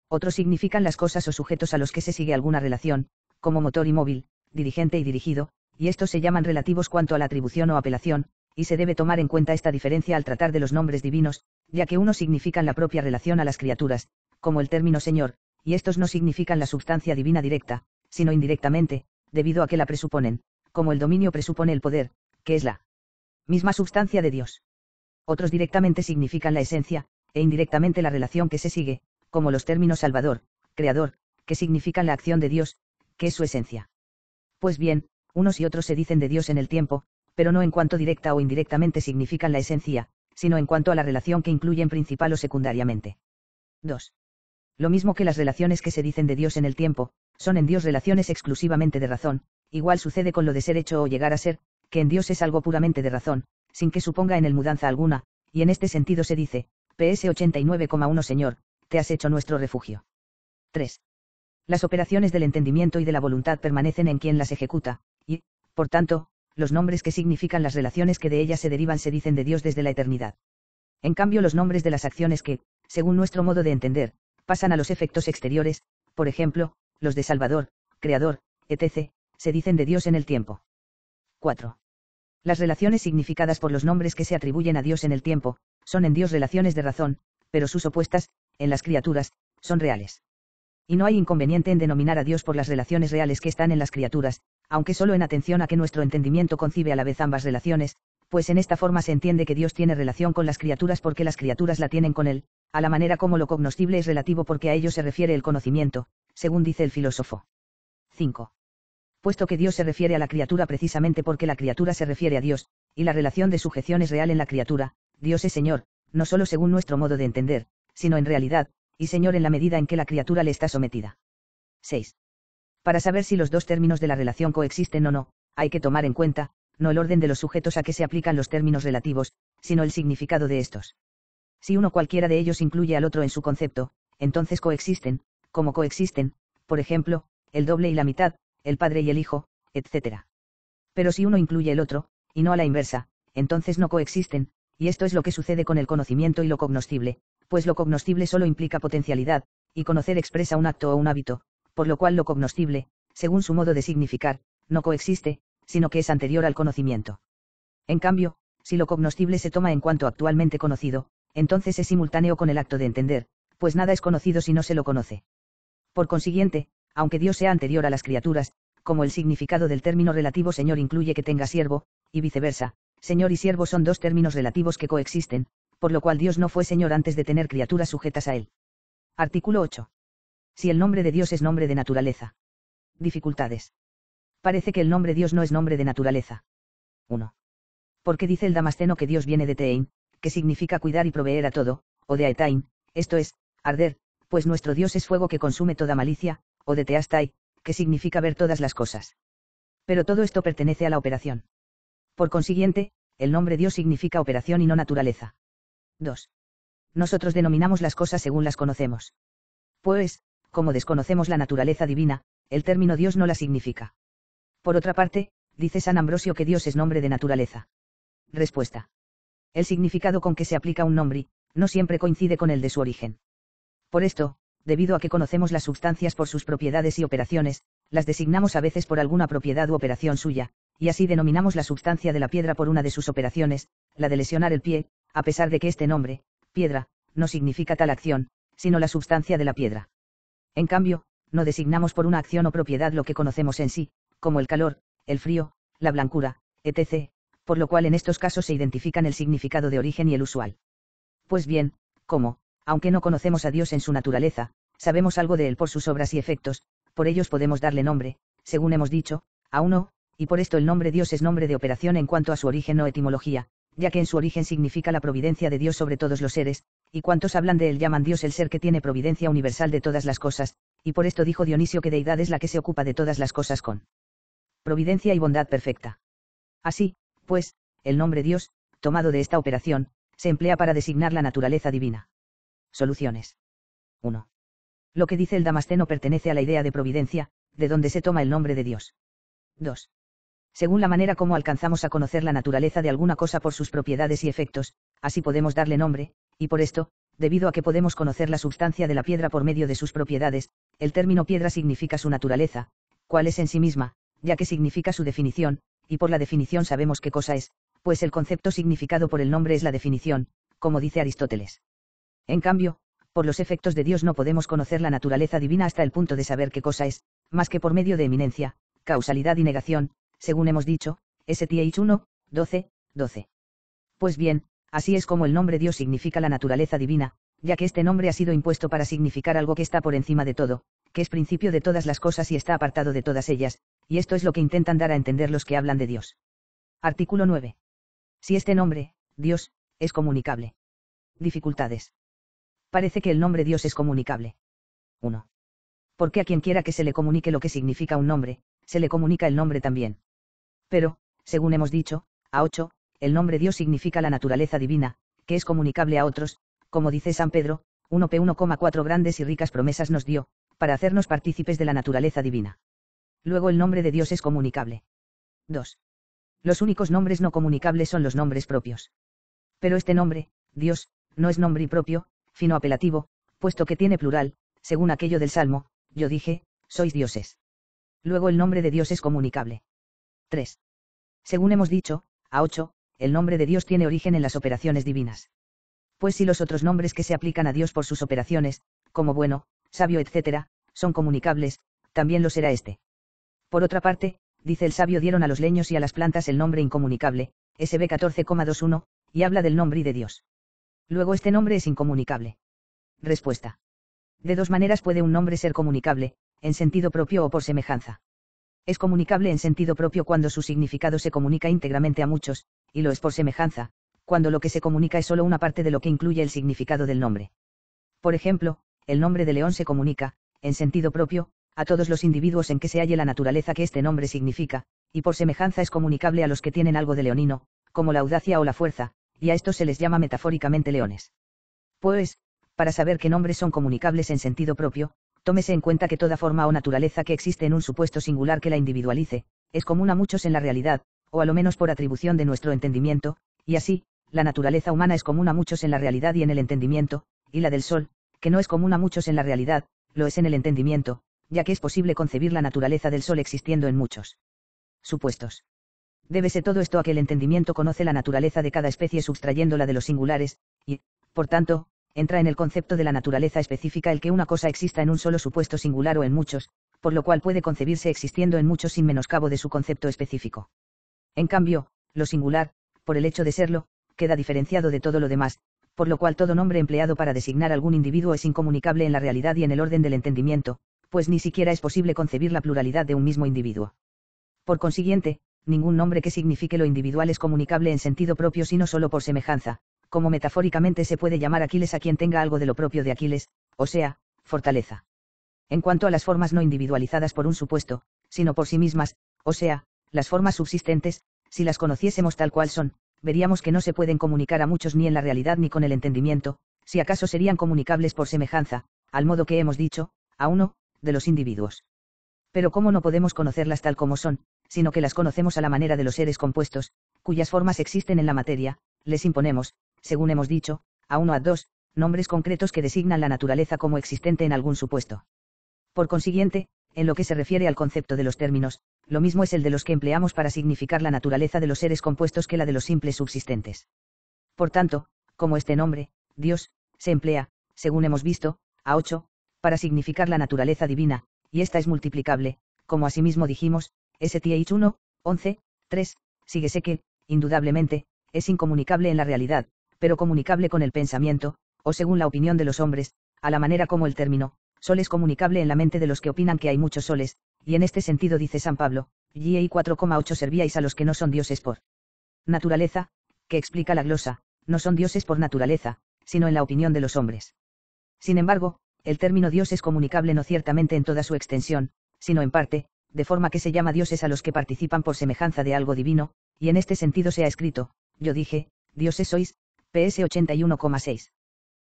S1: Otros significan las cosas o sujetos a los que se sigue alguna relación, como motor y móvil, dirigente y dirigido, y estos se llaman relativos cuanto a la atribución o apelación, y se debe tomar en cuenta esta diferencia al tratar de los nombres divinos, ya que unos significan la propia relación a las criaturas, como el término Señor, y estos no significan la substancia divina directa, sino indirectamente, debido a que la presuponen, como el dominio presupone el poder, que es la misma substancia de Dios. Otros directamente significan la esencia, e indirectamente la relación que se sigue, como los términos Salvador, Creador, que significan la acción de Dios, que es su esencia. Pues bien, unos y otros se dicen de Dios en el tiempo, pero no en cuanto directa o indirectamente significan la esencia, sino en cuanto a la relación que incluyen principal o secundariamente. 2. Lo mismo que las relaciones que se dicen de Dios en el tiempo, son en Dios relaciones exclusivamente de razón, igual sucede con lo de ser hecho o llegar a ser, que en Dios es algo puramente de razón, sin que suponga en él mudanza alguna, y en este sentido se dice, PS 89,1 Señor, te has hecho nuestro refugio. 3. Las operaciones del entendimiento y de la voluntad permanecen en quien las ejecuta, y, por tanto, los nombres que significan las relaciones que de ellas se derivan se dicen de Dios desde la eternidad. En cambio los nombres de las acciones que, según nuestro modo de entender, pasan a los efectos exteriores, por ejemplo, los de Salvador, Creador, etc., se dicen de Dios en el tiempo. 4. Las relaciones significadas por los nombres que se atribuyen a Dios en el tiempo, son en Dios relaciones de razón, pero sus opuestas, en las criaturas, son reales. Y no hay inconveniente en denominar a Dios por las relaciones reales que están en las criaturas, aunque solo en atención a que nuestro entendimiento concibe a la vez ambas relaciones, pues en esta forma se entiende que Dios tiene relación con las criaturas porque las criaturas la tienen con Él, a la manera como lo cognoscible es relativo porque a ello se refiere el conocimiento, según dice el filósofo. 5. Puesto que Dios se refiere a la criatura precisamente porque la criatura se refiere a Dios, y la relación de sujeción es real en la criatura, Dios es Señor, no solo según nuestro modo de entender, sino en realidad, y Señor en la medida en que la criatura le está sometida. 6. Para saber si los dos términos de la relación coexisten o no, hay que tomar en cuenta, no el orden de los sujetos a que se aplican los términos relativos, sino el significado de estos. Si uno cualquiera de ellos incluye al otro en su concepto, entonces coexisten, como coexisten, por ejemplo, el doble y la mitad, el padre y el hijo, etc. Pero si uno incluye el otro, y no a la inversa, entonces no coexisten, y esto es lo que sucede con el conocimiento y lo cognoscible, pues lo cognoscible solo implica potencialidad, y conocer expresa un acto o un hábito, por lo cual lo cognoscible, según su modo de significar, no coexiste, sino que es anterior al conocimiento. En cambio, si lo cognoscible se toma en cuanto actualmente conocido, entonces es simultáneo con el acto de entender, pues nada es conocido si no se lo conoce. Por consiguiente, aunque Dios sea anterior a las criaturas, como el significado del término relativo Señor incluye que tenga siervo, y viceversa, Señor y siervo son dos términos relativos que coexisten, por lo cual Dios no fue Señor antes de tener criaturas sujetas a él. Artículo 8. Si el nombre de Dios es nombre de naturaleza. Dificultades. Parece que el nombre Dios no es nombre de naturaleza. 1. Porque dice el Damasceno que Dios viene de Tein, que significa cuidar y proveer a todo, o de Aetain, esto es, arder, pues nuestro Dios es fuego que consume toda malicia, o de Teastai, que significa ver todas las cosas. Pero todo esto pertenece a la operación. Por consiguiente, el nombre Dios significa operación y no naturaleza. 2. Nosotros denominamos las cosas según las conocemos. Pues, como desconocemos la naturaleza divina, el término Dios no la significa. Por otra parte, dice San Ambrosio que Dios es nombre de naturaleza. Respuesta. El significado con que se aplica un nombre, no siempre coincide con el de su origen. Por esto, debido a que conocemos las sustancias por sus propiedades y operaciones, las designamos a veces por alguna propiedad u operación suya, y así denominamos la sustancia de la piedra por una de sus operaciones, la de lesionar el pie, a pesar de que este nombre, piedra, no significa tal acción, sino la sustancia de la piedra. En cambio, no designamos por una acción o propiedad lo que conocemos en sí, como el calor, el frío, la blancura, etc., por lo cual en estos casos se identifican el significado de origen y el usual. Pues bien, como, aunque no conocemos a Dios en su naturaleza, sabemos algo de él por sus obras y efectos, por ellos podemos darle nombre, según hemos dicho, a uno, y por esto el nombre Dios es nombre de operación en cuanto a su origen o etimología, ya que en su origen significa la providencia de Dios sobre todos los seres, y cuantos hablan de él llaman Dios el ser que tiene providencia universal de todas las cosas, y por esto dijo Dionisio que deidad es la que se ocupa de todas las cosas con providencia y bondad perfecta. Así, pues, el nombre Dios, tomado de esta operación, se emplea para designar la naturaleza divina. Soluciones. 1. Lo que dice el Damasceno pertenece a la idea de providencia, de donde se toma el nombre de Dios. 2. Según la manera como alcanzamos a conocer la naturaleza de alguna cosa por sus propiedades y efectos, así podemos darle nombre, y por esto, debido a que podemos conocer la substancia de la piedra por medio de sus propiedades, el término piedra significa su naturaleza, cuál es en sí misma, ya que significa su definición, y por la definición sabemos qué cosa es, pues el concepto significado por el nombre es la definición, como dice Aristóteles. En cambio, por los efectos de Dios no podemos conocer la naturaleza divina hasta el punto de saber qué cosa es, más que por medio de eminencia, causalidad y negación, según hemos dicho, STH 1, 12, 12. Pues bien, así es como el nombre Dios significa la naturaleza divina, ya que este nombre ha sido impuesto para significar algo que está por encima de todo, que es principio de todas las cosas y está apartado de todas ellas, y esto es lo que intentan dar a entender los que hablan de Dios. Artículo 9. Si este nombre, Dios, es comunicable. Dificultades. Parece que el nombre Dios es comunicable. 1. Porque a quien quiera que se le comunique lo que significa un nombre, se le comunica el nombre también. Pero, según hemos dicho, a 8, el nombre Dios significa la naturaleza divina, que es comunicable a otros, como dice San Pedro, 1p 1,4 grandes y ricas promesas nos dio, para hacernos partícipes de la naturaleza divina. Luego el nombre de Dios es comunicable. 2. Los únicos nombres no comunicables son los nombres propios. Pero este nombre, Dios, no es nombre propio, fino apelativo, puesto que tiene plural, según aquello del Salmo, yo dije, sois dioses. Luego el nombre de Dios es comunicable. 3. Según hemos dicho, a 8, el nombre de Dios tiene origen en las operaciones divinas. Pues si los otros nombres que se aplican a Dios por sus operaciones, como bueno, sabio, etc., son comunicables, también lo será este. Por otra parte, dice el sabio dieron a los leños y a las plantas el nombre incomunicable, SB 14,21, y habla del nombre y de Dios. Luego este nombre es incomunicable. Respuesta. De dos maneras puede un nombre ser comunicable, en sentido propio o por semejanza. Es comunicable en sentido propio cuando su significado se comunica íntegramente a muchos, y lo es por semejanza, cuando lo que se comunica es solo una parte de lo que incluye el significado del nombre. Por ejemplo, el nombre de león se comunica, en sentido propio, a todos los individuos en que se halle la naturaleza que este nombre significa, y por semejanza es comunicable a los que tienen algo de leonino, como la audacia o la fuerza, y a estos se les llama metafóricamente leones. Pues, para saber qué nombres son comunicables en sentido propio, tómese en cuenta que toda forma o naturaleza que existe en un supuesto singular que la individualice, es común a muchos en la realidad, o a lo menos por atribución de nuestro entendimiento, y así, la naturaleza humana es común a muchos en la realidad y en el entendimiento, y la del Sol, que no es común a muchos en la realidad, lo es en el entendimiento, ya que es posible concebir la naturaleza del Sol existiendo en muchos supuestos. Débese todo esto a que el entendimiento conoce la naturaleza de cada especie subtrayéndola de los singulares, y, por tanto, entra en el concepto de la naturaleza específica el que una cosa exista en un solo supuesto singular o en muchos, por lo cual puede concebirse existiendo en muchos sin menoscabo de su concepto específico. En cambio, lo singular, por el hecho de serlo, queda diferenciado de todo lo demás, por lo cual todo nombre empleado para designar algún individuo es incomunicable en la realidad y en el orden del entendimiento, pues ni siquiera es posible concebir la pluralidad de un mismo individuo. Por consiguiente, ningún nombre que signifique lo individual es comunicable en sentido propio sino solo por semejanza, como metafóricamente se puede llamar Aquiles a quien tenga algo de lo propio de Aquiles, o sea, fortaleza. En cuanto a las formas no individualizadas por un supuesto, sino por sí mismas, o sea, las formas subsistentes, si las conociésemos tal cual son, veríamos que no se pueden comunicar a muchos ni en la realidad ni con el entendimiento, si acaso serían comunicables por semejanza, al modo que hemos dicho, a uno, de los individuos. Pero ¿cómo no podemos conocerlas tal como son, sino que las conocemos a la manera de los seres compuestos, cuyas formas existen en la materia, les imponemos, según hemos dicho, a uno a dos, nombres concretos que designan la naturaleza como existente en algún supuesto. Por consiguiente, en lo que se refiere al concepto de los términos, lo mismo es el de los que empleamos para significar la naturaleza de los seres compuestos que la de los simples subsistentes. Por tanto, como este nombre, Dios, se emplea, según hemos visto, a ocho, para significar la naturaleza divina, y esta es multiplicable, como asimismo dijimos, STH 1, 11, 3, síguese que, indudablemente, es incomunicable en la realidad, pero comunicable con el pensamiento, o según la opinión de los hombres, a la manera como el término, Sol es comunicable en la mente de los que opinan que hay muchos soles, y en este sentido dice San Pablo, GI 4,8 servíais a los que no son dioses por naturaleza, que explica la glosa, no son dioses por naturaleza, sino en la opinión de los hombres. Sin embargo, el término Dios es comunicable no ciertamente en toda su extensión, sino en parte, de forma que se llama dioses a los que participan por semejanza de algo divino, y en este sentido se ha escrito, yo dije, dioses sois, PS 81,6.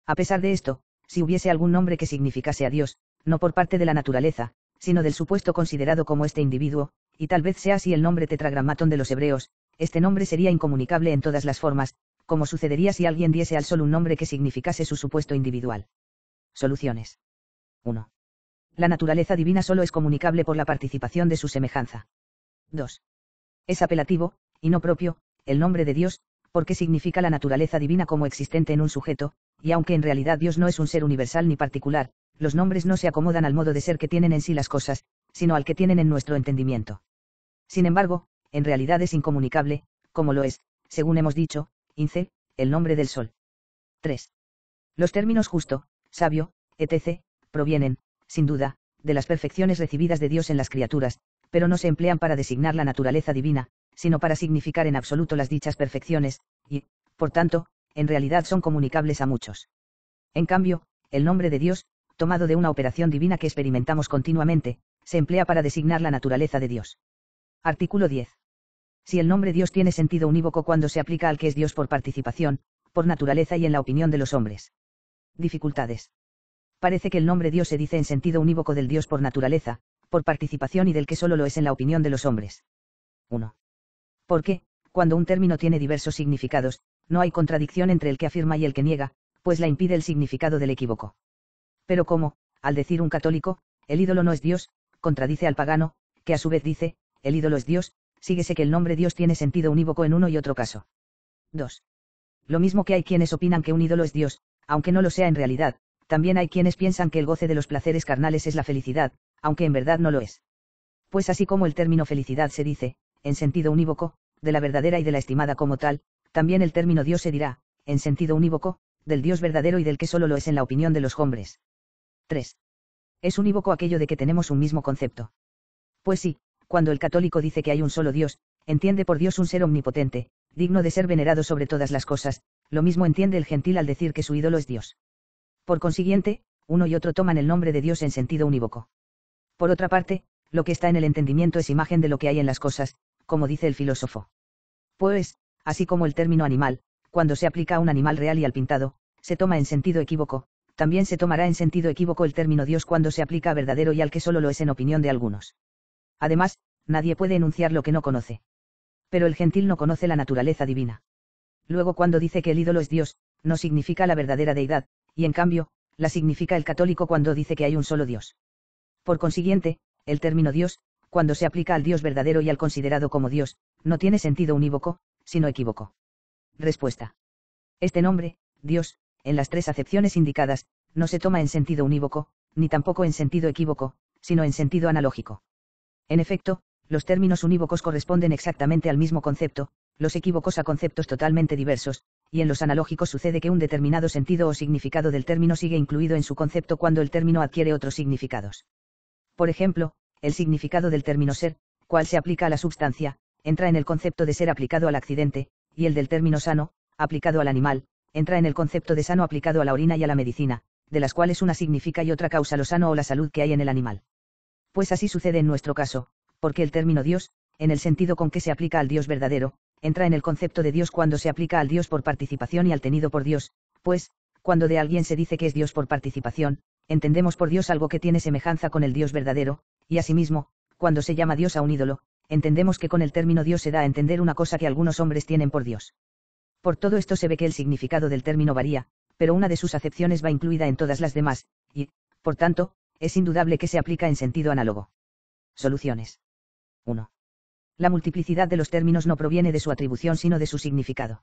S1: A pesar de esto, si hubiese algún nombre que significase a Dios, no por parte de la naturaleza, sino del supuesto considerado como este individuo, y tal vez sea así el nombre tetragramatón de los hebreos, este nombre sería incomunicable en todas las formas, como sucedería si alguien diese al sol un nombre que significase su supuesto individual. Soluciones. 1. La naturaleza divina solo es comunicable por la participación de su semejanza. 2. Es apelativo, y no propio, el nombre de Dios, porque significa la naturaleza divina como existente en un sujeto, y aunque en realidad Dios no es un ser universal ni particular, los nombres no se acomodan al modo de ser que tienen en sí las cosas, sino al que tienen en nuestro entendimiento. Sin embargo, en realidad es incomunicable, como lo es, según hemos dicho, Ince, el nombre del sol. 3. Los términos justo, sabio, etc., provienen, sin duda, de las perfecciones recibidas de Dios en las criaturas, pero no se emplean para designar la naturaleza divina, sino para significar en absoluto las dichas perfecciones, y, por tanto, en realidad son comunicables a muchos. En cambio, el nombre de Dios, tomado de una operación divina que experimentamos continuamente, se emplea para designar la naturaleza de Dios. Artículo 10. Si el nombre Dios tiene sentido unívoco cuando se aplica al que es Dios por participación, por naturaleza y en la opinión de los hombres. Dificultades. Parece que el nombre Dios se dice en sentido unívoco del Dios por naturaleza, por participación y del que solo lo es en la opinión de los hombres. 1. Porque, cuando un término tiene diversos significados, no hay contradicción entre el que afirma y el que niega, pues la impide el significado del equívoco. Pero como, al decir un católico, el ídolo no es Dios, contradice al pagano, que a su vez dice, el ídolo es Dios, síguese que el nombre Dios tiene sentido unívoco en uno y otro caso. 2. Lo mismo que hay quienes opinan que un ídolo es Dios, aunque no lo sea en realidad, también hay quienes piensan que el goce de los placeres carnales es la felicidad, aunque en verdad no lo es. Pues así como el término felicidad se dice, en sentido unívoco, de la verdadera y de la estimada como tal, también el término Dios se dirá, en sentido unívoco, del Dios verdadero y del que solo lo es en la opinión de los hombres. 3. Es unívoco aquello de que tenemos un mismo concepto. Pues sí, cuando el católico dice que hay un solo Dios, entiende por Dios un ser omnipotente, digno de ser venerado sobre todas las cosas, lo mismo entiende el gentil al decir que su ídolo es Dios. Por consiguiente, uno y otro toman el nombre de Dios en sentido unívoco. Por otra parte, lo que está en el entendimiento es imagen de lo que hay en las cosas, como dice el filósofo. Pues, así como el término animal, cuando se aplica a un animal real y al pintado, se toma en sentido equívoco, también se tomará en sentido equívoco el término Dios cuando se aplica a verdadero y al que solo lo es en opinión de algunos. Además, nadie puede enunciar lo que no conoce. Pero el gentil no conoce la naturaleza divina. Luego cuando dice que el ídolo es Dios, no significa la verdadera deidad, y en cambio, la significa el católico cuando dice que hay un solo Dios. Por consiguiente, el término Dios, cuando se aplica al Dios verdadero y al considerado como Dios, no tiene sentido unívoco, sino equívoco. Respuesta. Este nombre, Dios, en las tres acepciones indicadas, no se toma en sentido unívoco, ni tampoco en sentido equívoco, sino en sentido analógico. En efecto, los términos unívocos corresponden exactamente al mismo concepto, los equívocos a conceptos totalmente diversos, y en los analógicos sucede que un determinado sentido o significado del término sigue incluido en su concepto cuando el término adquiere otros significados. Por ejemplo, el significado del término ser, cual se aplica a la substancia, entra en el concepto de ser aplicado al accidente, y el del término sano, aplicado al animal, entra en el concepto de sano aplicado a la orina y a la medicina, de las cuales una significa y otra causa lo sano o la salud que hay en el animal. Pues así sucede en nuestro caso, porque el término Dios, en el sentido con que se aplica al Dios verdadero, entra en el concepto de Dios cuando se aplica al Dios por participación y al tenido por Dios, pues, cuando de alguien se dice que es Dios por participación, entendemos por Dios algo que tiene semejanza con el Dios verdadero, y asimismo, cuando se llama Dios a un ídolo, entendemos que con el término Dios se da a entender una cosa que algunos hombres tienen por Dios. Por todo esto se ve que el significado del término varía, pero una de sus acepciones va incluida en todas las demás, y, por tanto, es indudable que se aplica en sentido análogo. Soluciones. 1. La multiplicidad de los términos no proviene de su atribución sino de su significado.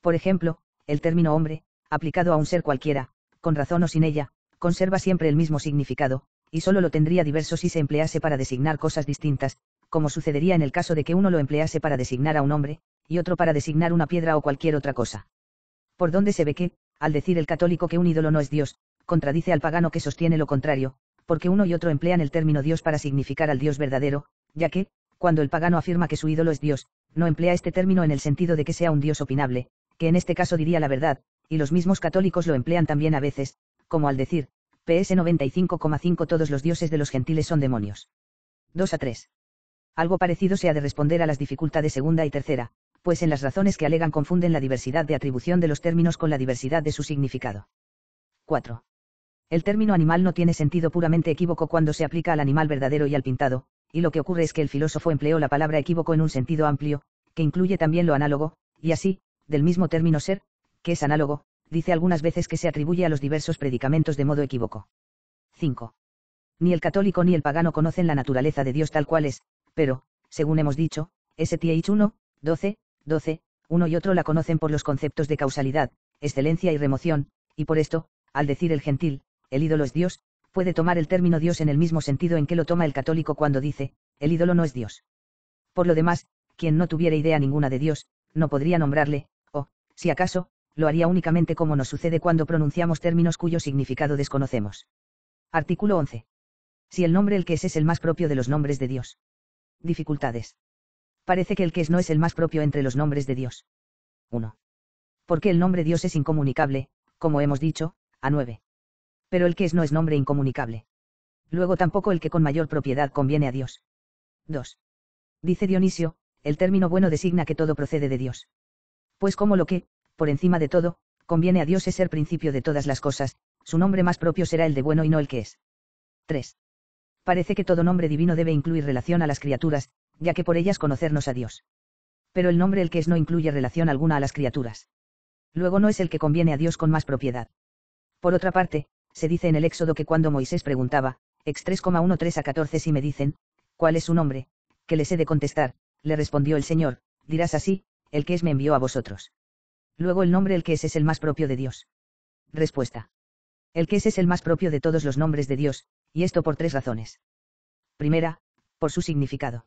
S1: Por ejemplo, el término hombre, aplicado a un ser cualquiera, con razón o sin ella, conserva siempre el mismo significado, y solo lo tendría diverso si se emplease para designar cosas distintas, como sucedería en el caso de que uno lo emplease para designar a un hombre, y otro para designar una piedra o cualquier otra cosa. Por donde se ve que, al decir el católico que un ídolo no es Dios, contradice al pagano que sostiene lo contrario, porque uno y otro emplean el término Dios para significar al Dios verdadero, ya que, cuando el pagano afirma que su ídolo es Dios, no emplea este término en el sentido de que sea un Dios opinable, que en este caso diría la verdad, y los mismos católicos lo emplean también a veces, como al decir, PS 95,5 todos los dioses de los gentiles son demonios. 2 a 3. Algo parecido se ha de responder a las dificultades segunda y tercera, pues en las razones que alegan confunden la diversidad de atribución de los términos con la diversidad de su significado. 4. El término animal no tiene sentido puramente equívoco cuando se aplica al animal verdadero y al pintado, y lo que ocurre es que el filósofo empleó la palabra equívoco en un sentido amplio, que incluye también lo análogo, y así, del mismo término ser, que es análogo, dice algunas veces que se atribuye a los diversos predicamentos de modo equívoco. 5. Ni el católico ni el pagano conocen la naturaleza de Dios tal cual es, pero, según hemos dicho, STH 1, 12, 12, uno y otro la conocen por los conceptos de causalidad, excelencia y remoción, y por esto, al decir el gentil, el ídolo es Dios, puede tomar el término Dios en el mismo sentido en que lo toma el católico cuando dice, el ídolo no es Dios. Por lo demás, quien no tuviera idea ninguna de Dios, no podría nombrarle, o, si acaso, lo haría únicamente como nos sucede cuando pronunciamos términos cuyo significado desconocemos. Artículo 11. Si el nombre el que es es el más propio de los nombres de Dios. Dificultades. Parece que el que es no es el más propio entre los nombres de Dios. 1. Porque el nombre Dios es incomunicable, como hemos dicho, a 9 pero el que es no es nombre incomunicable. Luego tampoco el que con mayor propiedad conviene a Dios. 2. Dice Dionisio, el término bueno designa que todo procede de Dios. Pues como lo que, por encima de todo, conviene a Dios es ser principio de todas las cosas, su nombre más propio será el de bueno y no el que es. 3. Parece que todo nombre divino debe incluir relación a las criaturas, ya que por ellas conocernos a Dios. Pero el nombre el que es no incluye relación alguna a las criaturas. Luego no es el que conviene a Dios con más propiedad. Por otra parte, se dice en el Éxodo que cuando Moisés preguntaba, ex 3,13 a 14 si me dicen, ¿cuál es su nombre? que les he de contestar, le respondió el Señor, dirás así, el que es me envió a vosotros. Luego el nombre el que es es el más propio de Dios. Respuesta. El que es es el más propio de todos los nombres de Dios, y esto por tres razones. Primera, por su significado.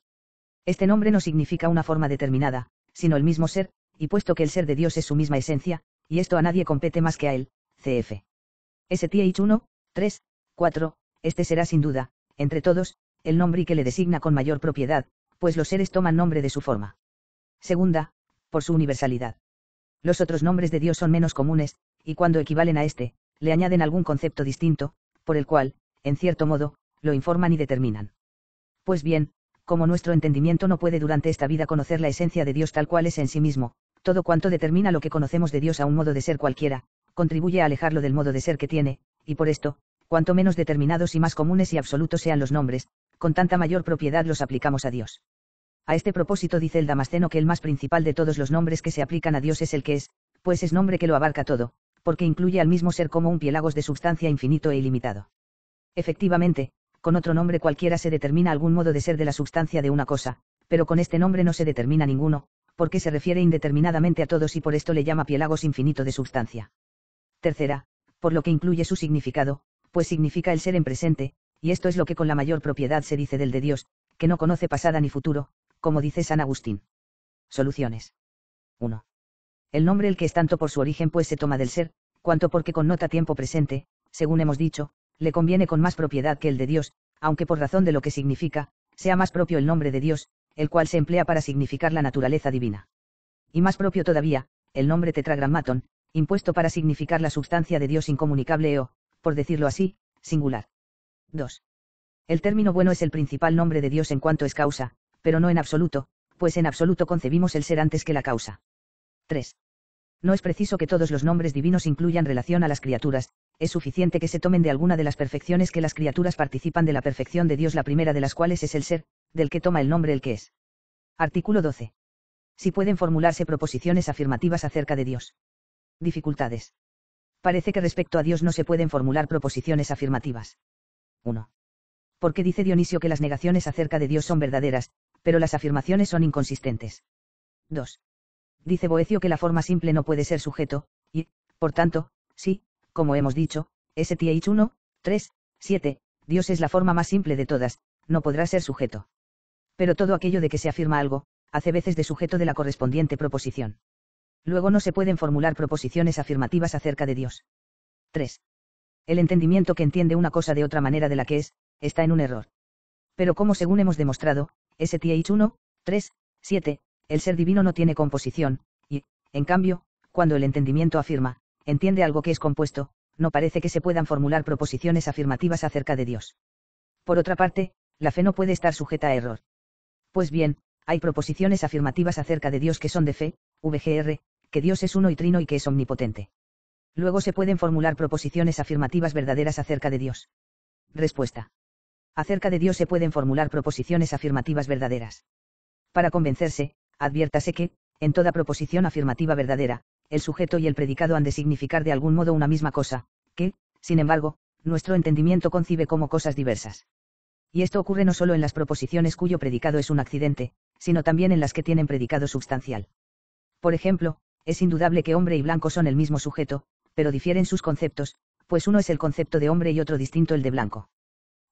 S1: Este nombre no significa una forma determinada, sino el mismo ser, y puesto que el ser de Dios es su misma esencia, y esto a nadie compete más que a él, cf. STH 1, 3, 4, este será sin duda, entre todos, el nombre que le designa con mayor propiedad, pues los seres toman nombre de su forma. Segunda, por su universalidad. Los otros nombres de Dios son menos comunes, y cuando equivalen a este, le añaden algún concepto distinto, por el cual, en cierto modo, lo informan y determinan. Pues bien, como nuestro entendimiento no puede durante esta vida conocer la esencia de Dios tal cual es en sí mismo, todo cuanto determina lo que conocemos de Dios a un modo de ser cualquiera, contribuye a alejarlo del modo de ser que tiene, y por esto, cuanto menos determinados y más comunes y absolutos sean los nombres, con tanta mayor propiedad los aplicamos a Dios. A este propósito dice el Damasceno que el más principal de todos los nombres que se aplican a Dios es el que es, pues es nombre que lo abarca todo, porque incluye al mismo ser como un pielagos de substancia infinito e ilimitado. Efectivamente, con otro nombre cualquiera se determina algún modo de ser de la substancia de una cosa, pero con este nombre no se determina ninguno, porque se refiere indeterminadamente a todos y por esto le llama pielagos infinito de substancia. Tercera, por lo que incluye su significado, pues significa el ser en presente, y esto es lo que con la mayor propiedad se dice del de Dios, que no conoce pasada ni futuro, como dice San Agustín. Soluciones. 1. El nombre el que es tanto por su origen pues se toma del ser, cuanto porque connota tiempo presente, según hemos dicho, le conviene con más propiedad que el de Dios, aunque por razón de lo que significa, sea más propio el nombre de Dios, el cual se emplea para significar la naturaleza divina. Y más propio todavía, el nombre tetragrammaton, impuesto para significar la substancia de Dios incomunicable o, por decirlo así, singular. 2. El término bueno es el principal nombre de Dios en cuanto es causa, pero no en absoluto, pues en absoluto concebimos el ser antes que la causa. 3. No es preciso que todos los nombres divinos incluyan relación a las criaturas, es suficiente que se tomen de alguna de las perfecciones que las criaturas participan de la perfección de Dios, la primera de las cuales es el ser, del que toma el nombre el que es. Artículo 12. Si pueden formularse proposiciones afirmativas acerca de Dios. Dificultades. Parece que respecto a Dios no se pueden formular proposiciones afirmativas. 1. Porque dice Dionisio que las negaciones acerca de Dios son verdaderas, pero las afirmaciones son inconsistentes. 2. Dice Boecio que la forma simple no puede ser sujeto, y, por tanto, sí, como hemos dicho, STH 1, 3, 7, Dios es la forma más simple de todas, no podrá ser sujeto. Pero todo aquello de que se afirma algo, hace veces de sujeto de la correspondiente proposición. Luego no se pueden formular proposiciones afirmativas acerca de Dios. 3. El entendimiento que entiende una cosa de otra manera de la que es, está en un error. Pero como según hemos demostrado, STH 1, 3, 7, el ser divino no tiene composición, y, en cambio, cuando el entendimiento afirma, entiende algo que es compuesto, no parece que se puedan formular proposiciones afirmativas acerca de Dios. Por otra parte, la fe no puede estar sujeta a error. Pues bien, hay proposiciones afirmativas acerca de Dios que son de fe, VGR, que Dios es uno y trino y que es omnipotente. Luego se pueden formular proposiciones afirmativas verdaderas acerca de Dios. Respuesta. Acerca de Dios se pueden formular proposiciones afirmativas verdaderas. Para convencerse, adviértase que, en toda proposición afirmativa verdadera, el sujeto y el predicado han de significar de algún modo una misma cosa, que, sin embargo, nuestro entendimiento concibe como cosas diversas. Y esto ocurre no solo en las proposiciones cuyo predicado es un accidente, sino también en las que tienen predicado substancial. Por ejemplo, es indudable que hombre y blanco son el mismo sujeto, pero difieren sus conceptos, pues uno es el concepto de hombre y otro distinto el de blanco.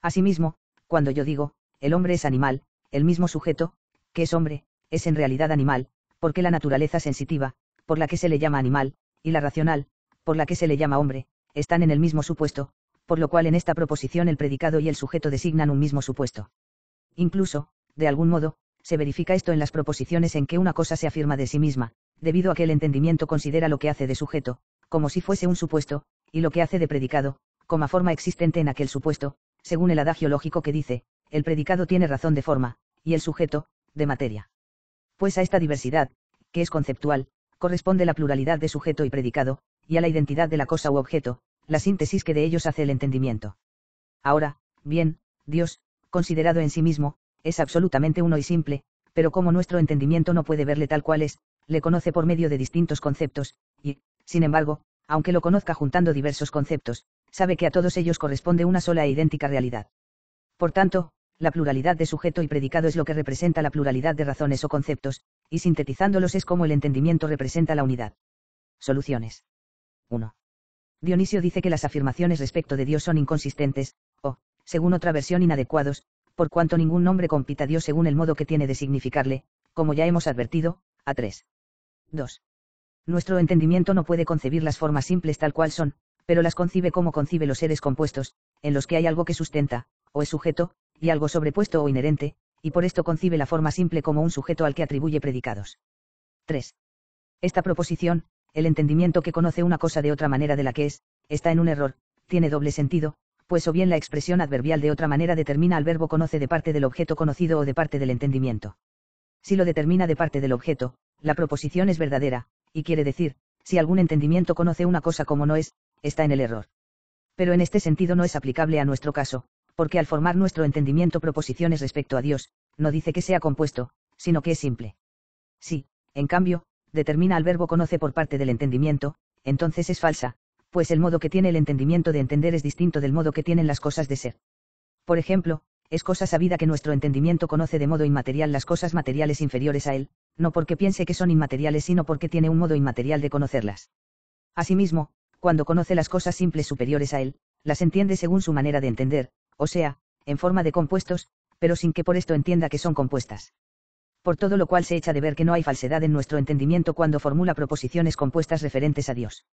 S1: Asimismo, cuando yo digo, el hombre es animal, el mismo sujeto, que es hombre, es en realidad animal, porque la naturaleza sensitiva, por la que se le llama animal, y la racional, por la que se le llama hombre, están en el mismo supuesto, por lo cual en esta proposición el predicado y el sujeto designan un mismo supuesto. Incluso, de algún modo, se verifica esto en las proposiciones en que una cosa se afirma de sí misma, debido a que el entendimiento considera lo que hace de sujeto, como si fuese un supuesto, y lo que hace de predicado, como forma existente en aquel supuesto, según el adagio lógico que dice, el predicado tiene razón de forma, y el sujeto, de materia. Pues a esta diversidad, que es conceptual, corresponde la pluralidad de sujeto y predicado, y a la identidad de la cosa u objeto, la síntesis que de ellos hace el entendimiento. Ahora, bien, Dios, considerado en sí mismo, es absolutamente uno y simple, pero como nuestro entendimiento no puede verle tal cual es, le conoce por medio de distintos conceptos, y, sin embargo, aunque lo conozca juntando diversos conceptos, sabe que a todos ellos corresponde una sola e idéntica realidad. Por tanto, la pluralidad de sujeto y predicado es lo que representa la pluralidad de razones o conceptos, y sintetizándolos es como el entendimiento representa la unidad. Soluciones. 1. Dionisio dice que las afirmaciones respecto de Dios son inconsistentes, o, según otra versión, inadecuados, por cuanto ningún nombre compita a Dios según el modo que tiene de significarle, como ya hemos advertido, a 3. 2. Nuestro entendimiento no puede concebir las formas simples tal cual son, pero las concibe como concibe los seres compuestos, en los que hay algo que sustenta, o es sujeto, y algo sobrepuesto o inherente, y por esto concibe la forma simple como un sujeto al que atribuye predicados. 3. Esta proposición, el entendimiento que conoce una cosa de otra manera de la que es, está en un error, tiene doble sentido, pues o bien la expresión adverbial de otra manera determina al verbo conoce de parte del objeto conocido o de parte del entendimiento. Si lo determina de parte del objeto, la proposición es verdadera, y quiere decir, si algún entendimiento conoce una cosa como no es, está en el error. Pero en este sentido no es aplicable a nuestro caso, porque al formar nuestro entendimiento proposiciones respecto a Dios, no dice que sea compuesto, sino que es simple. Si, en cambio, determina al verbo conoce por parte del entendimiento, entonces es falsa, pues el modo que tiene el entendimiento de entender es distinto del modo que tienen las cosas de ser. Por ejemplo, es cosa sabida que nuestro entendimiento conoce de modo inmaterial las cosas materiales inferiores a él, no porque piense que son inmateriales, sino porque tiene un modo inmaterial de conocerlas. Asimismo, cuando conoce las cosas simples superiores a él, las entiende según su manera de entender, o sea, en forma de compuestos, pero sin que por esto entienda que son compuestas. Por todo lo cual se echa de ver que no hay falsedad en nuestro entendimiento cuando formula proposiciones compuestas referentes a Dios.